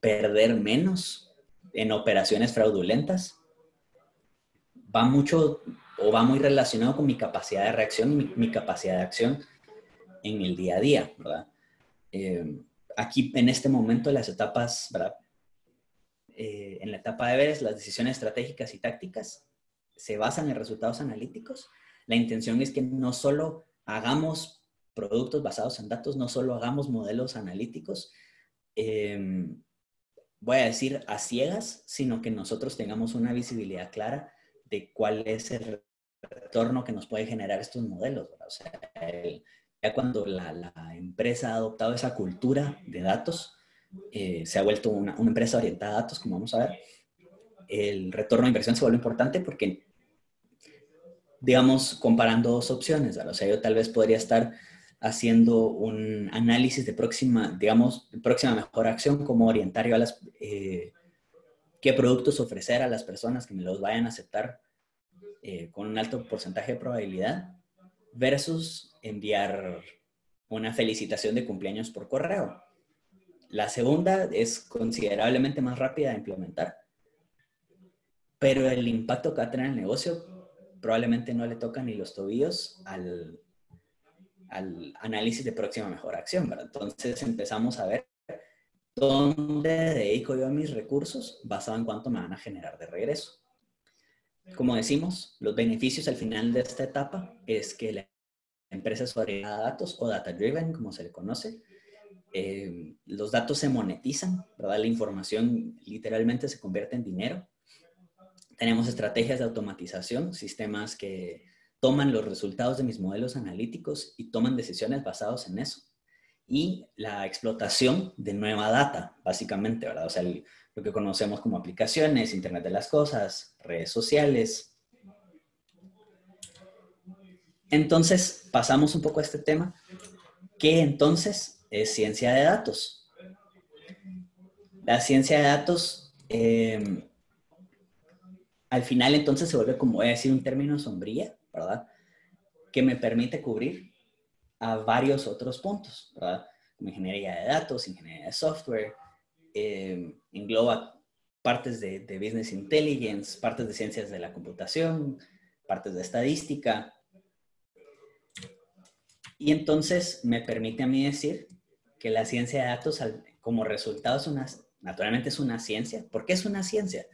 perder menos en operaciones fraudulentas. Va mucho o va muy relacionado con mi capacidad de reacción y mi, capacidad de acción en el día a día, ¿verdad? Eh, aquí en este momento las etapas, ¿verdad? Eh, en la etapa de veres, las decisiones estratégicas y tácticas se basan en resultados analíticos. La intención es que no solo hagamos productos basados en datos, no solo hagamos modelos analíticos, em, voy a decir a ciegas, sino que nosotros tengamos una visibilidad clara de cuál es el retorno que nos puede generar estos modelos. O sea, ya cuando la, empresa ha adoptado esa cultura de datos, eh, se ha vuelto una, empresa orientada a datos, como vamos a ver, el retorno de inversión se vuelve importante porque, digamos, comparando dos opciones, o sea, yo tal vez podría estar haciendo un análisis de próxima, digamos, próxima mejor acción, cómo orientar yo a las, eh, qué productos ofrecer a las personas que me los vayan a aceptar eh, con un alto porcentaje de probabilidad, versus enviar una felicitación de cumpleaños por correo. La segunda es considerablemente más rápida de implementar, pero el impacto que va a tener el negocio probablemente no le toca ni los tobillos al, análisis de próxima mejor acción, ¿verdad? Entonces empezamos a ver dónde dedico yo mis recursos basado en cuánto me van a generar de regreso. Como decimos, los beneficios al final de esta etapa es que la empresa es orientada a datos o data driven, como se le conoce, eh, los datos se monetizan, ¿verdad? La información literalmente se convierte en dinero. Tenemos estrategias de automatización, sistemas que toman los resultados de mis modelos analíticos y toman decisiones basadas en eso. Y la explotación de nueva data, básicamente, ¿verdad? O sea, lo que conocemos como aplicaciones, Internet de las Cosas, redes sociales. Entonces, pasamos un poco a este tema. ¿Qué entonces es ciencia de datos. La ciencia de datos, eh, al final entonces se vuelve, como voy a decir, un término sombría, ¿verdad? Que me permite cubrir a varios otros puntos, ¿verdad? Como ingeniería de datos, ingeniería de software, eh, engloba partes de, de business intelligence, partes de ciencias de la computación, partes de estadística, y entonces me permite a mí decir que la ciencia de datos como resultado es una, naturalmente es una ciencia. ¿Por qué es una ciencia?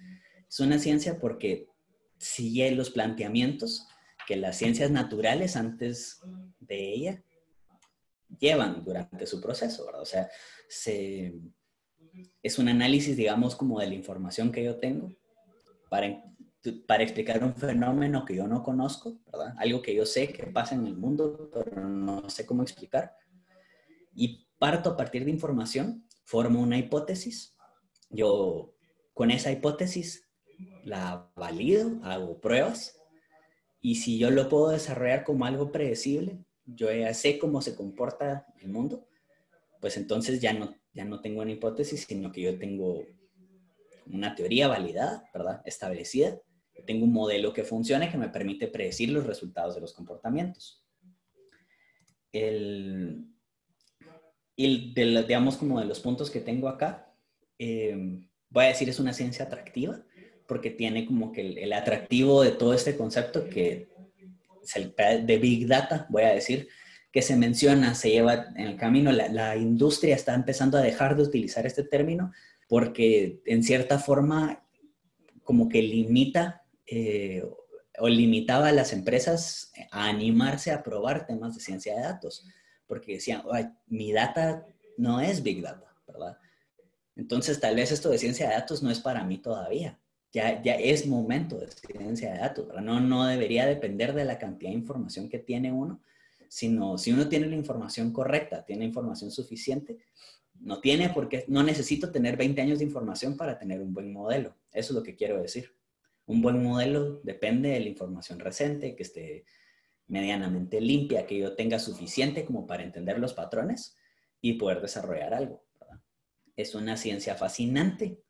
Es una ciencia porque sigue los planteamientos que las ciencias naturales antes de ella llevan durante su proceso, ¿verdad? O sea, es un análisis, digamos, como de la información que yo tengo para, para explicar un fenómeno que yo no conozco, ¿verdad? Algo que yo sé que pasa en el mundo, pero no sé cómo explicar. Y parto a partir de información, formo una hipótesis, yo con esa hipótesis la valido, hago pruebas y si yo lo puedo desarrollar como algo predecible, yo ya sé cómo se comporta el mundo, pues entonces ya no, ya no tengo una hipótesis, sino que yo tengo una teoría validada, ¿verdad? Establecida. tengo un modelo que funcione que me permite predecir los resultados de los comportamientos. El, y de, digamos como de los puntos que tengo acá, eh, voy a decir es una ciencia atractiva, porque tiene como que el, atractivo de todo este concepto que es el de Big Data, voy a decir, que se menciona, se lleva en el camino, la, industria está empezando a dejar de utilizar este término porque en cierta forma como que limita eh, o limitaba a las empresas a animarse a probar temas de ciencia de datos porque decían, mi data no es Big Data, ¿verdad? Entonces, tal vez esto de ciencia de datos no es para mí todavía. Ya, ya es momento de ciencia de datos, ¿verdad? No, no debería depender de la cantidad de información que tiene uno, sino si uno tiene la información correcta, tiene información suficiente, no tiene porque no necesito tener 20 años de información para tener un buen modelo. Eso es lo que quiero decir. Un buen modelo depende de la información reciente, que esté medianamente limpia, que yo tenga suficiente como para entender los patrones y poder desarrollar algo. Es una ciencia fascinante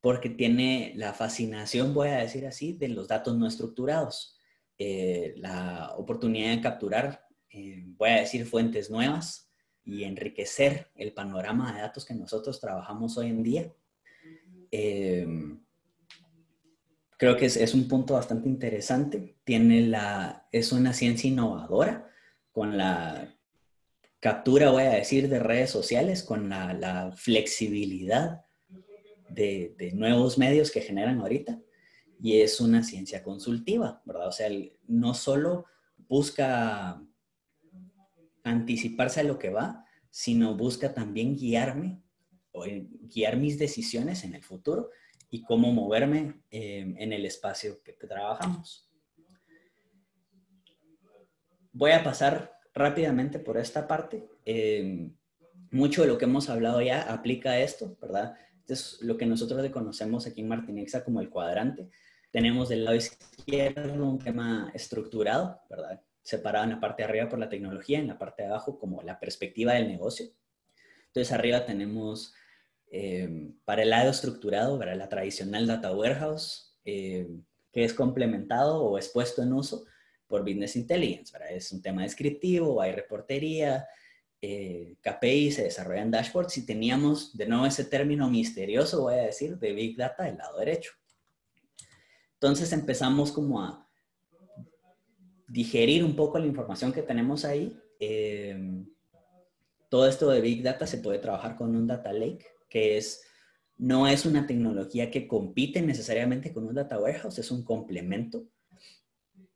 porque tiene la fascinación, voy a decir así, de los datos no estructurados. Eh, la oportunidad de capturar, eh, voy a decir, fuentes nuevas y enriquecer el panorama de datos que nosotros trabajamos hoy en día. Eh, creo que es, un punto bastante interesante. Tiene la, es una ciencia innovadora con la captura, voy a decir, de redes sociales, con la, flexibilidad de, nuevos medios que generan ahorita. Y es una ciencia consultiva, ¿verdad? O sea, no solo busca anticiparse a lo que va, sino busca también guiarme o guiar mis decisiones en el futuro y cómo moverme eh, en el espacio que, trabajamos. Voy a pasar rápidamente por esta parte. Eh, mucho de lo que hemos hablado ya aplica esto, ¿verdad? Es lo que nosotros conocemos aquí en Martinexa como el cuadrante. Tenemos del lado izquierdo un tema estructurado, ¿verdad? Separado en la parte de arriba por la tecnología, en la parte de abajo como la perspectiva del negocio. Entonces arriba tenemos eh, para el lado estructurado, para la tradicional data warehouse, eh, que es complementado o es puesto en uso por Business Intelligence. Es un tema descriptivo, hay reportería, eh, KPI, se desarrollan dashboards y teníamos de nuevo ese término misterioso, voy a decir, de Big Data del lado derecho. Entonces empezamos como a digerir un poco la información que tenemos ahí. todo esto de Big Data se puede trabajar con un Data Lake que es, no es una tecnología que compite necesariamente con un data warehouse, es un complemento.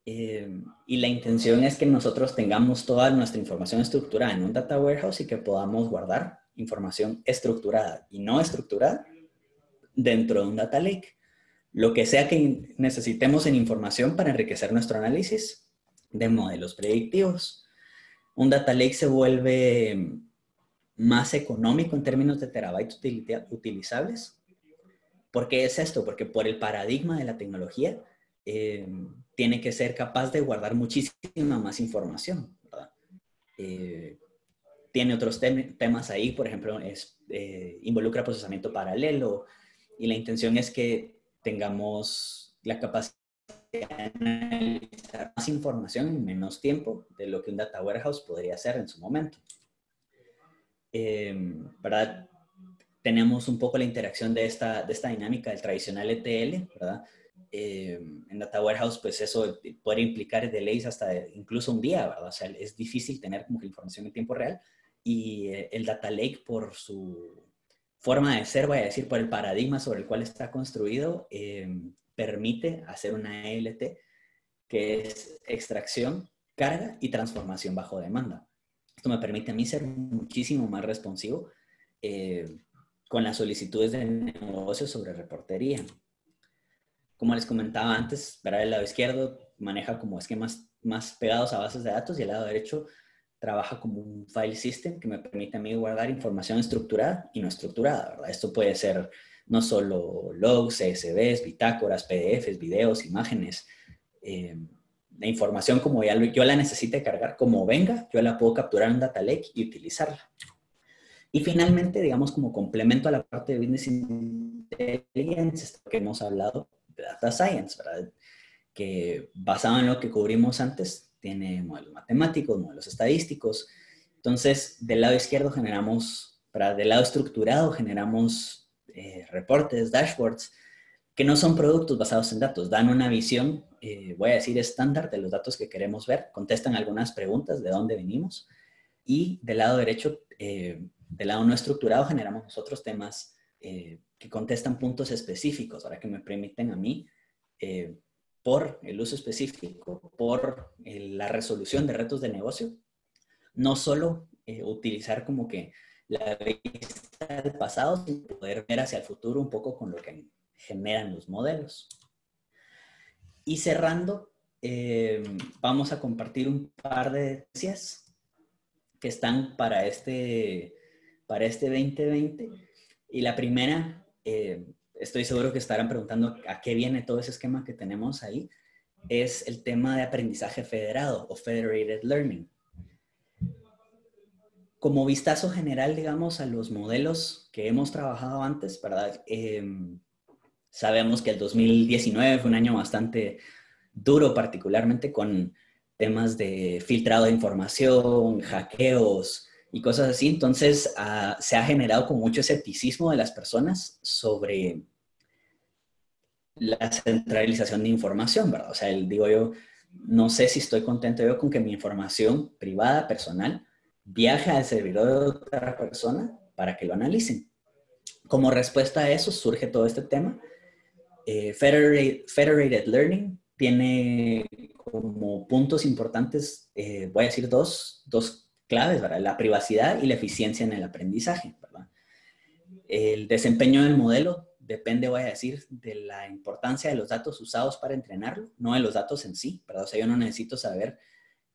Eh, y la intención es que nosotros tengamos toda nuestra información estructurada en un data warehouse y que podamos guardar información estructurada y no estructurada dentro de un data lake. Lo que sea que necesitemos en información para enriquecer nuestro análisis de modelos predictivos. Un data lake se vuelve más económico en términos de terabytes utilizables. ¿Por qué es esto? Porque por el paradigma de la tecnología, eh, tiene que ser capaz de guardar muchísima más información. Eh, tiene otros temas ahí, por ejemplo, es, eh, involucra procesamiento paralelo y la intención es que tengamos la capacidad de analizar más información en menos tiempo de lo que un data warehouse podría hacer en su momento. Em, ¿verdad? Tenemos un poco la interacción de esta, de esta dinámica del tradicional ETL, ¿verdad? Em, en Data Warehouse, pues eso puede implicar delays hasta incluso un día, ¿verdad? O sea, es difícil tener como que información en tiempo real y eh, el Data Lake por su forma de ser, voy a decir, por el paradigma sobre el cual está construido, em, permite hacer una ELT que es extracción, carga y transformación bajo demanda. Esto me permite a mí ser muchísimo más responsivo eh, con las solicitudes de negocio sobre reportería. Como les comentaba antes, el lado izquierdo maneja como esquemas más pegados a bases de datos y el lado derecho trabaja como un file system que me permite a mí guardar información estructurada y no estructurada. Esto puede ser no solo logs, CSVs, bitácoras, PDFs, videos, imágenes, eh, la información como ya yo la necesite cargar, como venga, yo la puedo capturar en Data Lake y utilizarla. Y finalmente, digamos, como complemento a la parte de Business Intelligence, que hemos hablado de Data Science, ¿verdad? Que basado en lo que cubrimos antes, tiene modelos matemáticos, modelos estadísticos. Entonces, del lado izquierdo generamos, para del lado estructurado generamos eh, reportes, dashboards, que no son productos basados en datos, dan una visión, eh, voy a decir, estándar de los datos que queremos ver, contestan algunas preguntas de dónde venimos y del lado derecho, eh, del lado no estructurado, generamos nosotros temas eh, que contestan puntos específicos, ahora que me permiten a mí, por el uso específico, por la resolución de retos de negocio, no solo utilizar como que la vista del pasado, sino poder ver hacia el futuro un poco con lo que generan los modelos. Y cerrando, eh, vamos a compartir un par de noticias que están para este, para este 2020. Y la primera, eh, estoy seguro que estarán preguntando a qué viene todo ese esquema que tenemos ahí, es el tema de aprendizaje federado o federated learning. Como vistazo general, digamos, a los modelos que hemos trabajado antes, ¿verdad? Eh, Sabemos que el 2019 fue un año bastante duro, particularmente con temas de filtrado de información, hackeos y cosas así. Entonces, ah, se ha generado con mucho escepticismo de las personas sobre la centralización de información, ¿verdad? O sea, digo yo, no sé si estoy contento yo con que mi información privada, personal, viaje al servidor de otra persona para que lo analicen. Como respuesta a eso surge todo este tema eh, federated, Learning tiene como puntos importantes, eh, voy a decir dos, dos claves, ¿verdad? La privacidad y la eficiencia en el aprendizaje. El desempeño del modelo depende, voy a decir, de la importancia de los datos usados para entrenarlo, no de los datos en sí, ¿verdad? O sea, yo no necesito saber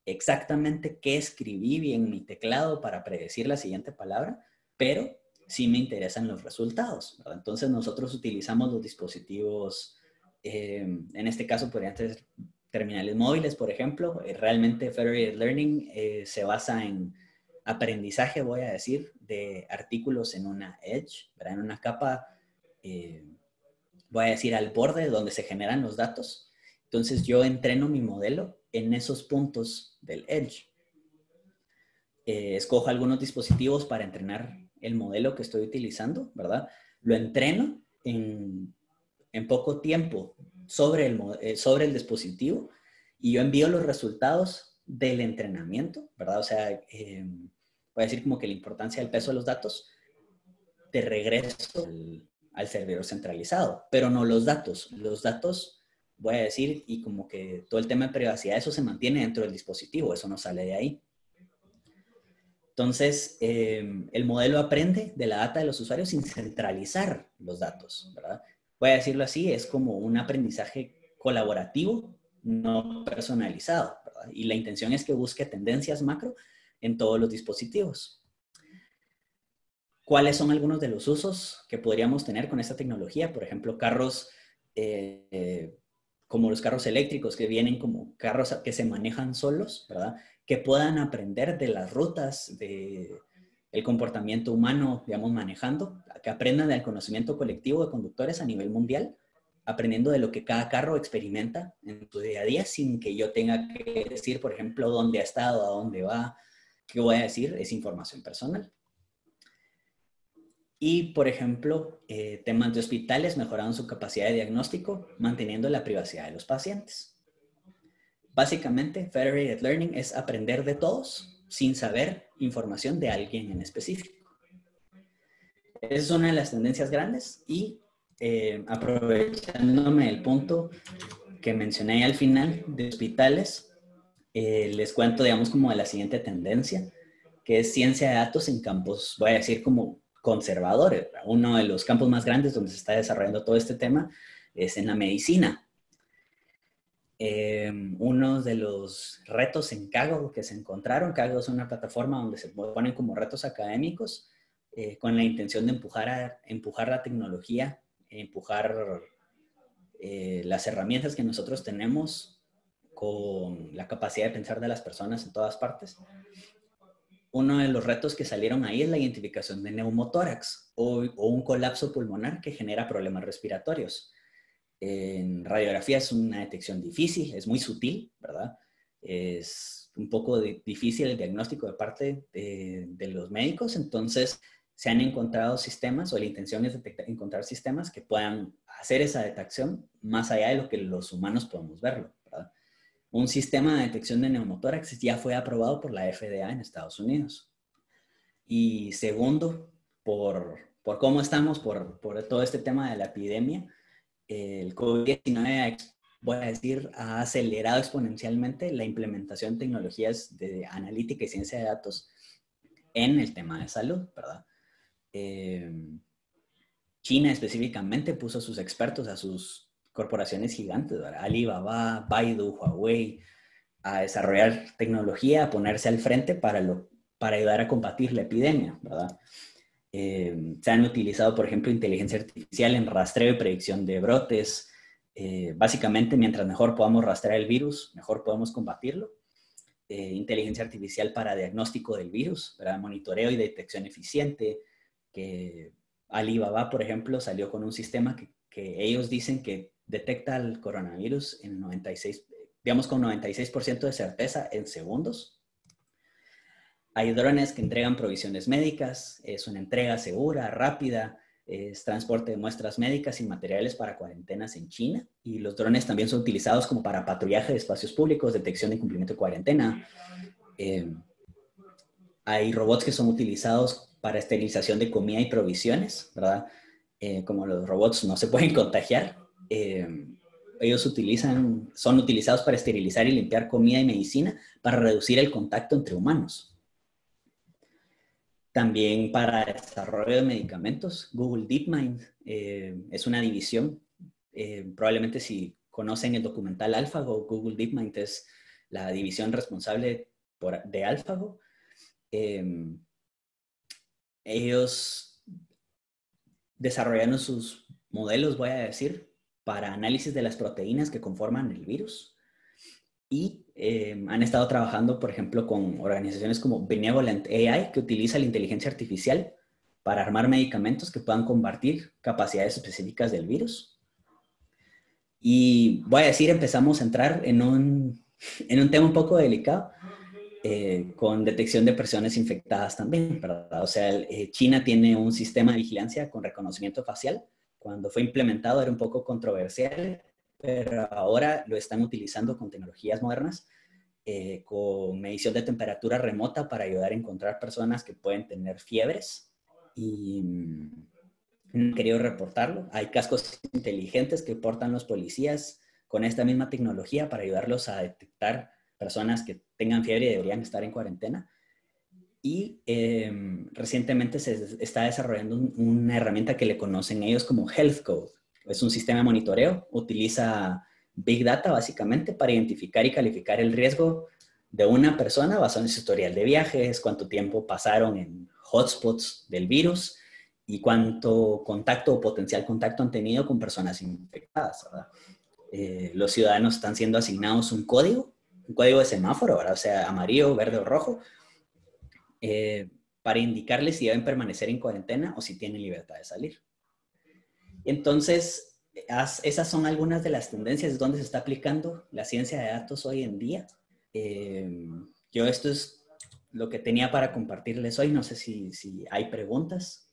exactamente qué escribí en mi teclado para predecir la siguiente palabra, pero sí me interesan los resultados. Entonces nosotros utilizamos los dispositivos, eh, en este caso podrían ser terminales móviles, por ejemplo. Eh, realmente Federated Learning eh, se basa en aprendizaje, voy a decir, de artículos en una edge, en una capa, voy a decir, al borde donde se generan los datos. Entonces yo entreno mi modelo en esos puntos del edge. escojo algunos dispositivos para entrenar el modelo que estoy utilizando, ¿verdad? Lo entreno en, poco tiempo sobre el, eh, sobre el dispositivo y yo envío los resultados del entrenamiento, ¿verdad? O sea, eh, voy a decir como que la importancia del peso de los datos, de regreso al servidor centralizado, pero no los datos. Los datos, voy a decir, y como que todo el tema de privacidad, eso se mantiene dentro del dispositivo, eso no sale de ahí. Entonces, em, el modelo aprende de la data de los usuarios sin centralizar los datos, ¿verdad? Voy a decirlo así, es como un aprendizaje colaborativo, no personalizado. Y la intención es que busque tendencias macro en todos los dispositivos. ¿Cuáles son algunos de los usos que podríamos tener con esta tecnología? Por ejemplo, carros eh, como los carros eléctricos que vienen como carros que se manejan solos, ¿verdad? Que puedan aprender de las rutas, de el comportamiento humano, digamos, manejando, que aprendan del conocimiento colectivo de conductores a nivel mundial, aprendiendo de lo que cada carro experimenta en su día a día sin que yo tenga que decir, por ejemplo, dónde ha estado, a dónde va, qué voy a decir, es información personal. Y, por ejemplo, eh, temas de hospitales mejorando su capacidad de diagnóstico, manteniendo la privacidad de los pacientes. Básicamente, Federated Learning es aprender de todos sin saber información de alguien en específico. Esa es una de las tendencias grandes y eh, aprovechándome el punto que mencioné al final de hospitales, eh, les cuento, digamos, como de la siguiente tendencia, que es ciencia de datos en campos, voy a decir como conservadores. Uno de los campos más grandes donde se está desarrollando todo este tema es en la medicina. Em, uno de los retos en Kaggle que se encontraron, Kaggle es una plataforma donde se ponen como retos académicos eh, con la intención de empujar, a, empujar la tecnología, empujar eh, las herramientas que nosotros tenemos con la capacidad de pensar de las personas en todas partes uno de los retos que salieron ahí es la identificación de neumotórax o, un colapso pulmonar que genera problemas respiratorios. En radiografía es una detección difícil, es muy sutil, ¿verdad? Es un poco difícil el diagnóstico de parte de, los médicos, entonces se han encontrado sistemas o la intención es encontrar sistemas que puedan hacer esa detección más allá de lo que los humanos podemos verlo un sistema de detección de neumotórax ya fue aprobado por la FDA en Estados Unidos. Y segundo, por, por cómo estamos, por, por, todo este tema de la epidemia, el COVID-19, voy a decir, ha acelerado exponencialmente la implementación de tecnologías de analítica y ciencia de datos en el tema de salud, ¿verdad? Eh, China específicamente puso a sus expertos, a sus corporaciones gigantes, Alibaba, Baidu, Huawei, a desarrollar tecnología, a ponerse al frente para, lo, para ayudar a combatir la epidemia, ¿verdad? Eh, se han utilizado, por ejemplo, inteligencia artificial en rastreo y predicción de brotes. Eh, básicamente, mientras mejor podamos rastrear el virus, mejor podemos combatirlo. Eh, inteligencia artificial para diagnóstico del virus, ¿verdad? monitoreo y detección eficiente. Que Alibaba, por ejemplo, salió con un sistema que, que ellos dicen que detecta el coronavirus en 96, digamos con 96% de certeza en segundos. Hay drones que entregan provisiones médicas, es una entrega segura, rápida, es transporte de muestras médicas y materiales para cuarentenas en China. Y los drones también son utilizados como para patrullaje de espacios públicos, detección y cumplimiento de cuarentena. Eh, hay robots que son utilizados para esterilización de comida y provisiones, ¿verdad? Eh, como los robots no se pueden contagiar, eh, ellos son utilizados para esterilizar y limpiar comida y medicina para reducir el contacto entre humanos. También para desarrollo de medicamentos, Google DeepMind eh, es una división. Eh, probablemente si conocen el documental AlphaGo, Google DeepMind es la división responsable de AlphaGo. ellos desarrollaron sus modelos, voy a decir, para análisis de las proteínas que conforman el virus. Y eh, han estado trabajando, por ejemplo, con organizaciones como Benevolent AI, que utiliza la inteligencia artificial para armar medicamentos que puedan combatir capacidades específicas del virus. Y voy a decir, empezamos a entrar en un, en un tema un poco delicado, eh, con detección de personas infectadas también, ¿verdad? O sea, eh, China tiene un sistema de vigilancia con reconocimiento facial cuando fue implementado era un poco controversial, pero ahora lo están utilizando con tecnologías modernas, eh, con medición de temperatura remota para ayudar a encontrar personas que pueden tener fiebres. Y mm, he querido reportarlo. Hay cascos inteligentes que portan los policías con esta misma tecnología para ayudarlos a detectar personas que tengan fiebre y deberían estar en cuarentena. y em, recientemente se está desarrollando una herramienta que le conocen ellos como Health Code. Es un sistema de monitoreo, utiliza Big Data básicamente para identificar y calificar el riesgo de una persona basado en su historial de viajes, cuánto tiempo pasaron en hotspots del virus y cuánto contacto o potencial contacto han tenido con personas infectadas. Eh, los ciudadanos están siendo asignados un código, un código de semáforo, o sea, amarillo, verde o rojo, eh, para indicarles si deben permanecer en cuarentena o si tienen libertad de salir. Entonces, esas son algunas de las tendencias donde se está aplicando la ciencia de datos hoy en día. Eh, yo esto es lo que tenía para compartirles hoy. No sé si, si hay preguntas.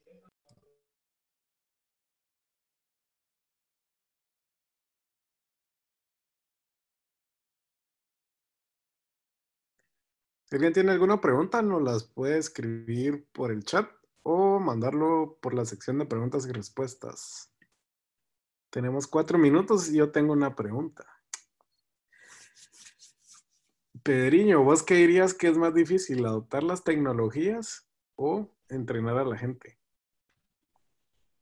Si alguien tiene alguna pregunta, nos las puede escribir por el chat o mandarlo por la sección de preguntas y respuestas. Tenemos cuatro minutos y yo tengo una pregunta. Pedriño, ¿vos qué dirías que es más difícil, adoptar las tecnologías o entrenar a la gente?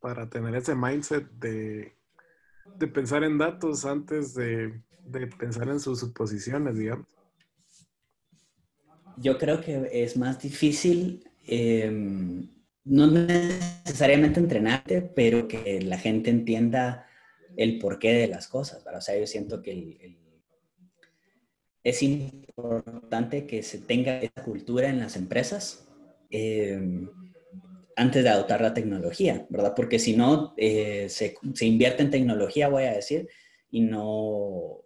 Para tener ese mindset de, pensar en datos antes de, de pensar en sus suposiciones, digamos yo creo que es más difícil, em, no necesariamente entrenarte, pero que la gente entienda el porqué de las cosas. O sea, yo siento que es importante que se tenga esa cultura en las empresas em, antes de adoptar la tecnología, ¿verdad? Porque si no, eh, se, se invierte en tecnología, voy a decir, y no,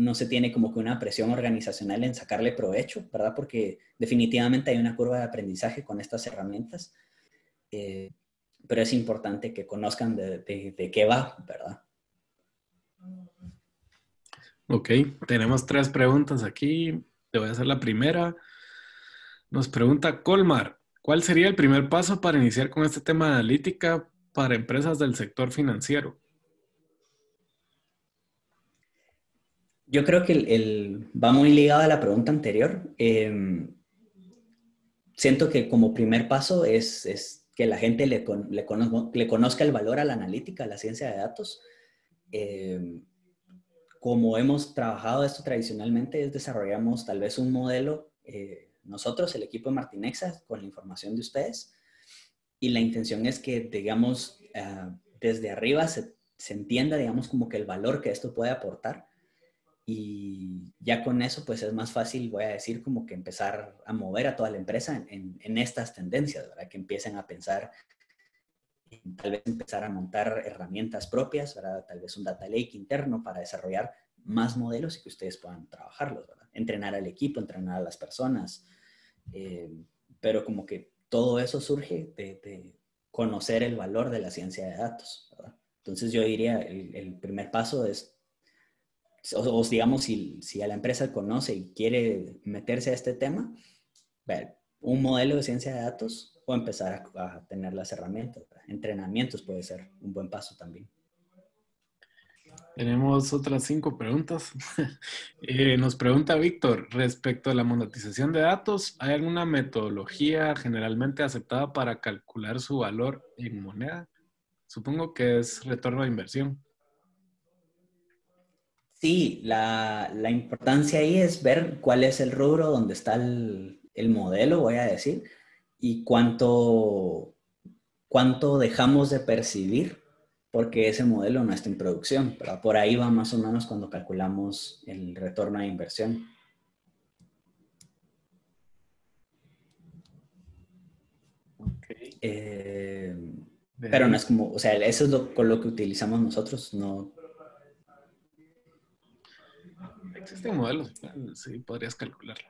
no se tiene como que una presión organizacional en sacarle provecho, ¿verdad? Porque definitivamente hay una curva de aprendizaje con estas herramientas, eh, pero es importante que conozcan de, qué va, ¿verdad? Ok, tenemos tres preguntas aquí. Te voy a hacer la primera. Nos pregunta Colmar, ¿cuál sería el primer paso para iniciar con este tema de analítica para empresas del sector financiero? Yo creo que el, va muy ligado a la pregunta anterior. Em, siento que como primer paso es, que la gente le, le, conozca el valor a la analítica, a la ciencia de datos. Em, como hemos trabajado esto tradicionalmente, desarrollamos tal vez un modelo, eh, nosotros, el equipo de Martinexa, con la información de ustedes, y la intención es que, digamos, ah, desde arriba se, se entienda, digamos, como que el valor que esto puede aportar y ya con eso pues es más fácil, voy a decir, como que empezar a mover a toda la empresa en, en, estas tendencias, ¿verdad? Que empiecen a pensar, tal vez empezar a montar herramientas propias, ¿verdad? Tal vez un data lake interno para desarrollar más modelos y que ustedes puedan trabajarlos, ¿verdad? Entrenar al equipo, entrenar a las personas, eh, pero como que todo eso surge de, conocer el valor de la ciencia de datos. Entonces yo diría, el, primer paso es o, digamos, si, a la empresa conoce y quiere meterse a este tema, un modelo de ciencia de datos o empezar a, tener las herramientas. Entrenamientos puede ser un buen paso también. Tenemos otras cinco preguntas. Eh, nos pregunta Víctor, respecto a la monetización de datos, ¿hay alguna metodología generalmente aceptada para calcular su valor en moneda? Supongo que es retorno de inversión. Sí, la, importancia ahí es ver cuál es el rubro donde está el, modelo, voy a decir, y cuánto, cuánto dejamos de percibir porque ese modelo no está en producción. Pero por ahí va más o menos cuando calculamos el retorno de inversión. Eh, pero no es como, o sea, eso es lo, con lo que utilizamos nosotros, no, Existen modelos, sí, podrías calcularlo.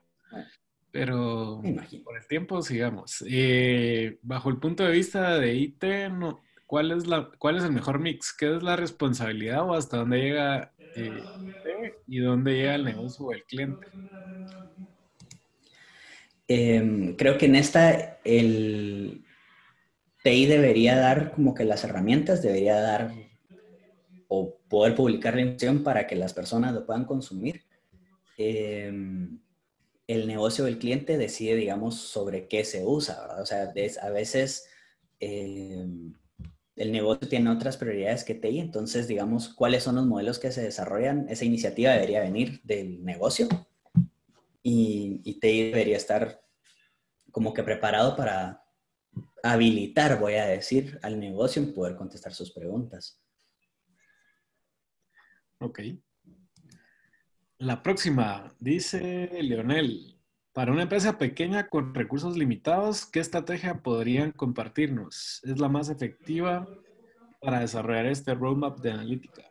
Pero por el tiempo, sigamos. Eh, bajo el punto de vista de IT, no, ¿cuál, es la, ¿cuál es el mejor mix? ¿Qué es la responsabilidad o hasta dónde llega eh, y dónde llega el negocio o el cliente? Em, creo que en esta el TI debería dar como que las herramientas, debería dar o poder publicar la información para que las personas lo puedan consumir. Em, el negocio del cliente decide, digamos, sobre qué se usa, ¿verdad? O sea, a veces eh, el negocio tiene otras prioridades que TI, entonces, digamos, cuáles son los modelos que se desarrollan, esa iniciativa debería venir del negocio y, y TI debería estar como que preparado para habilitar, voy a decir, al negocio en poder contestar sus preguntas. Ok. La próxima, dice Leonel, para una empresa pequeña con recursos limitados, ¿qué estrategia podrían compartirnos? ¿Es la más efectiva para desarrollar este roadmap de analítica?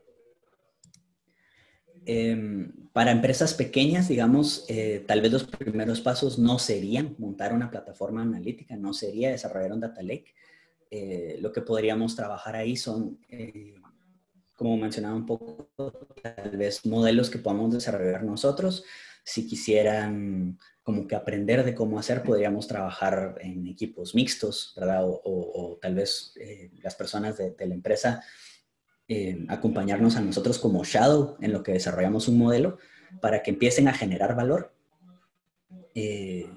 Em, para empresas pequeñas, digamos, eh, tal vez los primeros pasos no serían montar una plataforma analítica, no sería desarrollar un data lake. Eh, lo que podríamos trabajar ahí son eh, como mencionaba un poco, tal vez modelos que podamos desarrollar nosotros. Si quisieran como que aprender de cómo hacer, podríamos trabajar en equipos mixtos, ¿verdad? O, tal vez eh, las personas de, la empresa eh, acompañarnos a nosotros como shadow en lo que desarrollamos un modelo para que empiecen a generar valor. Eh,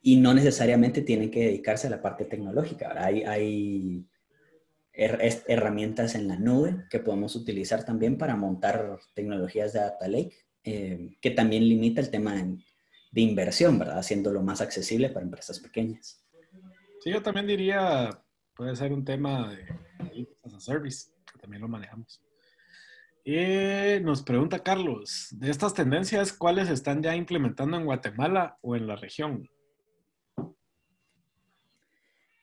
y no necesariamente tienen que dedicarse a la parte tecnológica. Hay, hay herramientas en la nube que podemos utilizar también para montar tecnologías de Data Lake, eh, que también limita el tema de, inversión, ¿verdad? Haciéndolo más accesible para empresas pequeñas. Sí, yo también diría, puede ser un tema de as service, que también lo manejamos. Y nos pregunta Carlos, de estas tendencias, ¿cuáles están ya implementando en Guatemala o en la región?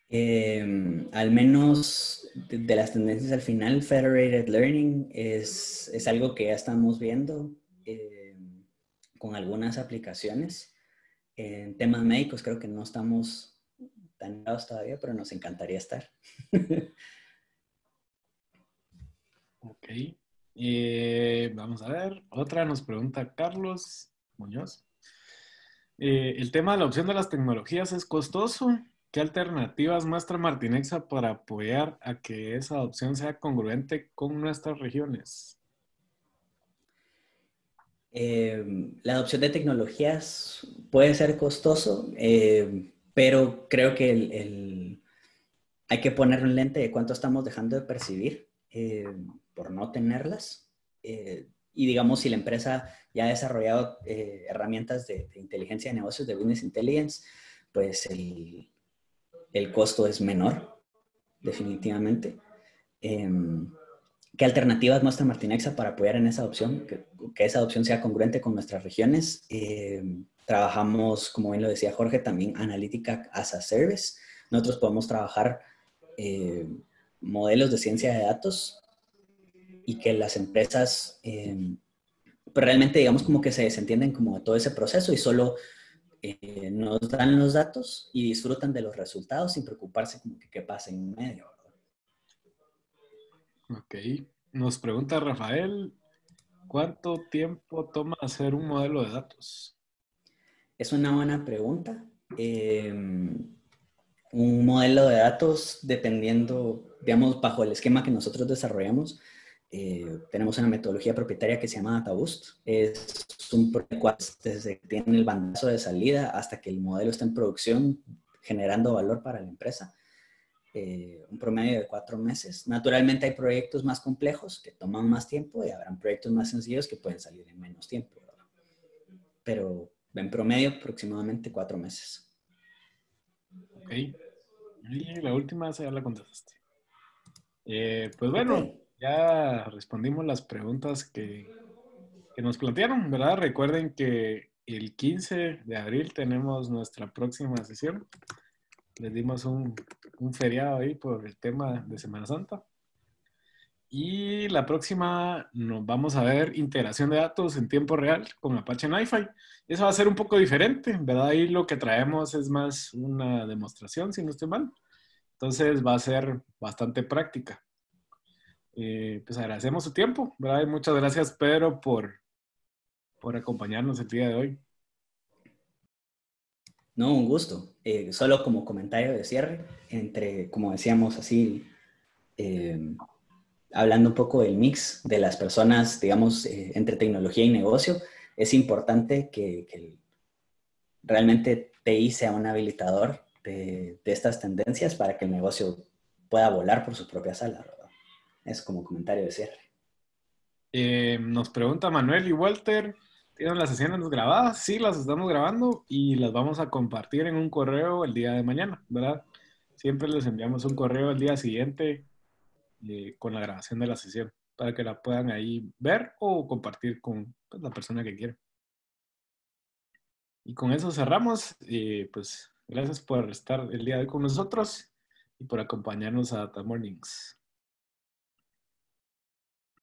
Em, al menos de, las tendencias al final, Federated Learning es, es algo que ya estamos viendo em, con algunas aplicaciones. En temas médicos creo que no estamos tan dados todavía, pero nos encantaría estar. ok. Eh, vamos a ver. Otra nos pregunta Carlos Muñoz. Eh, el tema de la opción de las tecnologías es costoso. ¿Qué alternativas muestra Martinexa para apoyar a que esa adopción sea congruente con nuestras regiones? Eh, la adopción de tecnologías puede ser costoso, eh, pero creo que hay que poner un lente de cuánto estamos dejando de percibir eh, por no tenerlas. y digamos, si la empresa ya ha desarrollado herramientas de, de, inteligencia de negocios, de business intelligence, pues el, el costo es menor, definitivamente. Em, ¿Qué alternativas muestra Martinexa para apoyar en esa adopción? Que, esa adopción sea congruente con nuestras regiones. Em, trabajamos, como bien lo decía Jorge, también analítica as a service. Nosotros podemos trabajar em, modelos de ciencia de datos y que las empresas pues realmente digamos como que se desentienden como de todo ese proceso y solo eh, nos dan los datos y disfrutan de los resultados sin preocuparse como que qué pasa en medio. Ok. Nos pregunta Rafael, ¿cuánto tiempo toma hacer un modelo de datos? Es una buena pregunta. Em, un modelo de datos, dependiendo, digamos, bajo el esquema que nosotros desarrollamos, eh, tenemos una metodología propietaria que se llama DataBoost. Es un proyecto desde que tiene el bandazo de salida hasta que el modelo está en producción, generando valor para la empresa. Eh, un promedio de cuatro meses. Naturalmente hay proyectos más complejos que toman más tiempo y habrán proyectos más sencillos que pueden salir en menos tiempo. Pero en promedio aproximadamente cuatro meses. Ok. Y la última ya la contestaste. Eh, pues bueno ya respondimos las preguntas que, nos plantearon, ¿verdad? Recuerden que el 15 de abril tenemos nuestra próxima sesión. Les dimos un, feriado ahí por el tema de Semana Santa. Y la próxima nos vamos a ver integración de datos en tiempo real con Apache NiFi. Eso va a ser un poco diferente, ¿verdad? Ahí lo que traemos es más una demostración, si no estoy mal. Entonces va a ser bastante práctica. Eh, pues agradecemos su tiempo, ¿verdad? Y muchas gracias, Pedro, por, por acompañarnos el día de hoy. No, un gusto. Eh, solo como comentario de cierre, entre, como decíamos así, eh, hablando un poco del mix de las personas, digamos, entre tecnología y negocio, es importante que, realmente TI sea un habilitador de, estas tendencias para que el negocio pueda volar por su propia sala. Es como comentario de cierre. Eh, nos pregunta Manuel y Walter, ¿tienen las sesiones grabadas? Sí, las estamos grabando y las vamos a compartir en un correo el día de mañana, ¿verdad? Siempre les enviamos un correo el día siguiente eh, con la grabación de la sesión para que la puedan ahí ver o compartir con pues, la persona que quiera. Y con eso cerramos. Y pues gracias por estar el día de hoy con nosotros y por acompañarnos a The Mornings.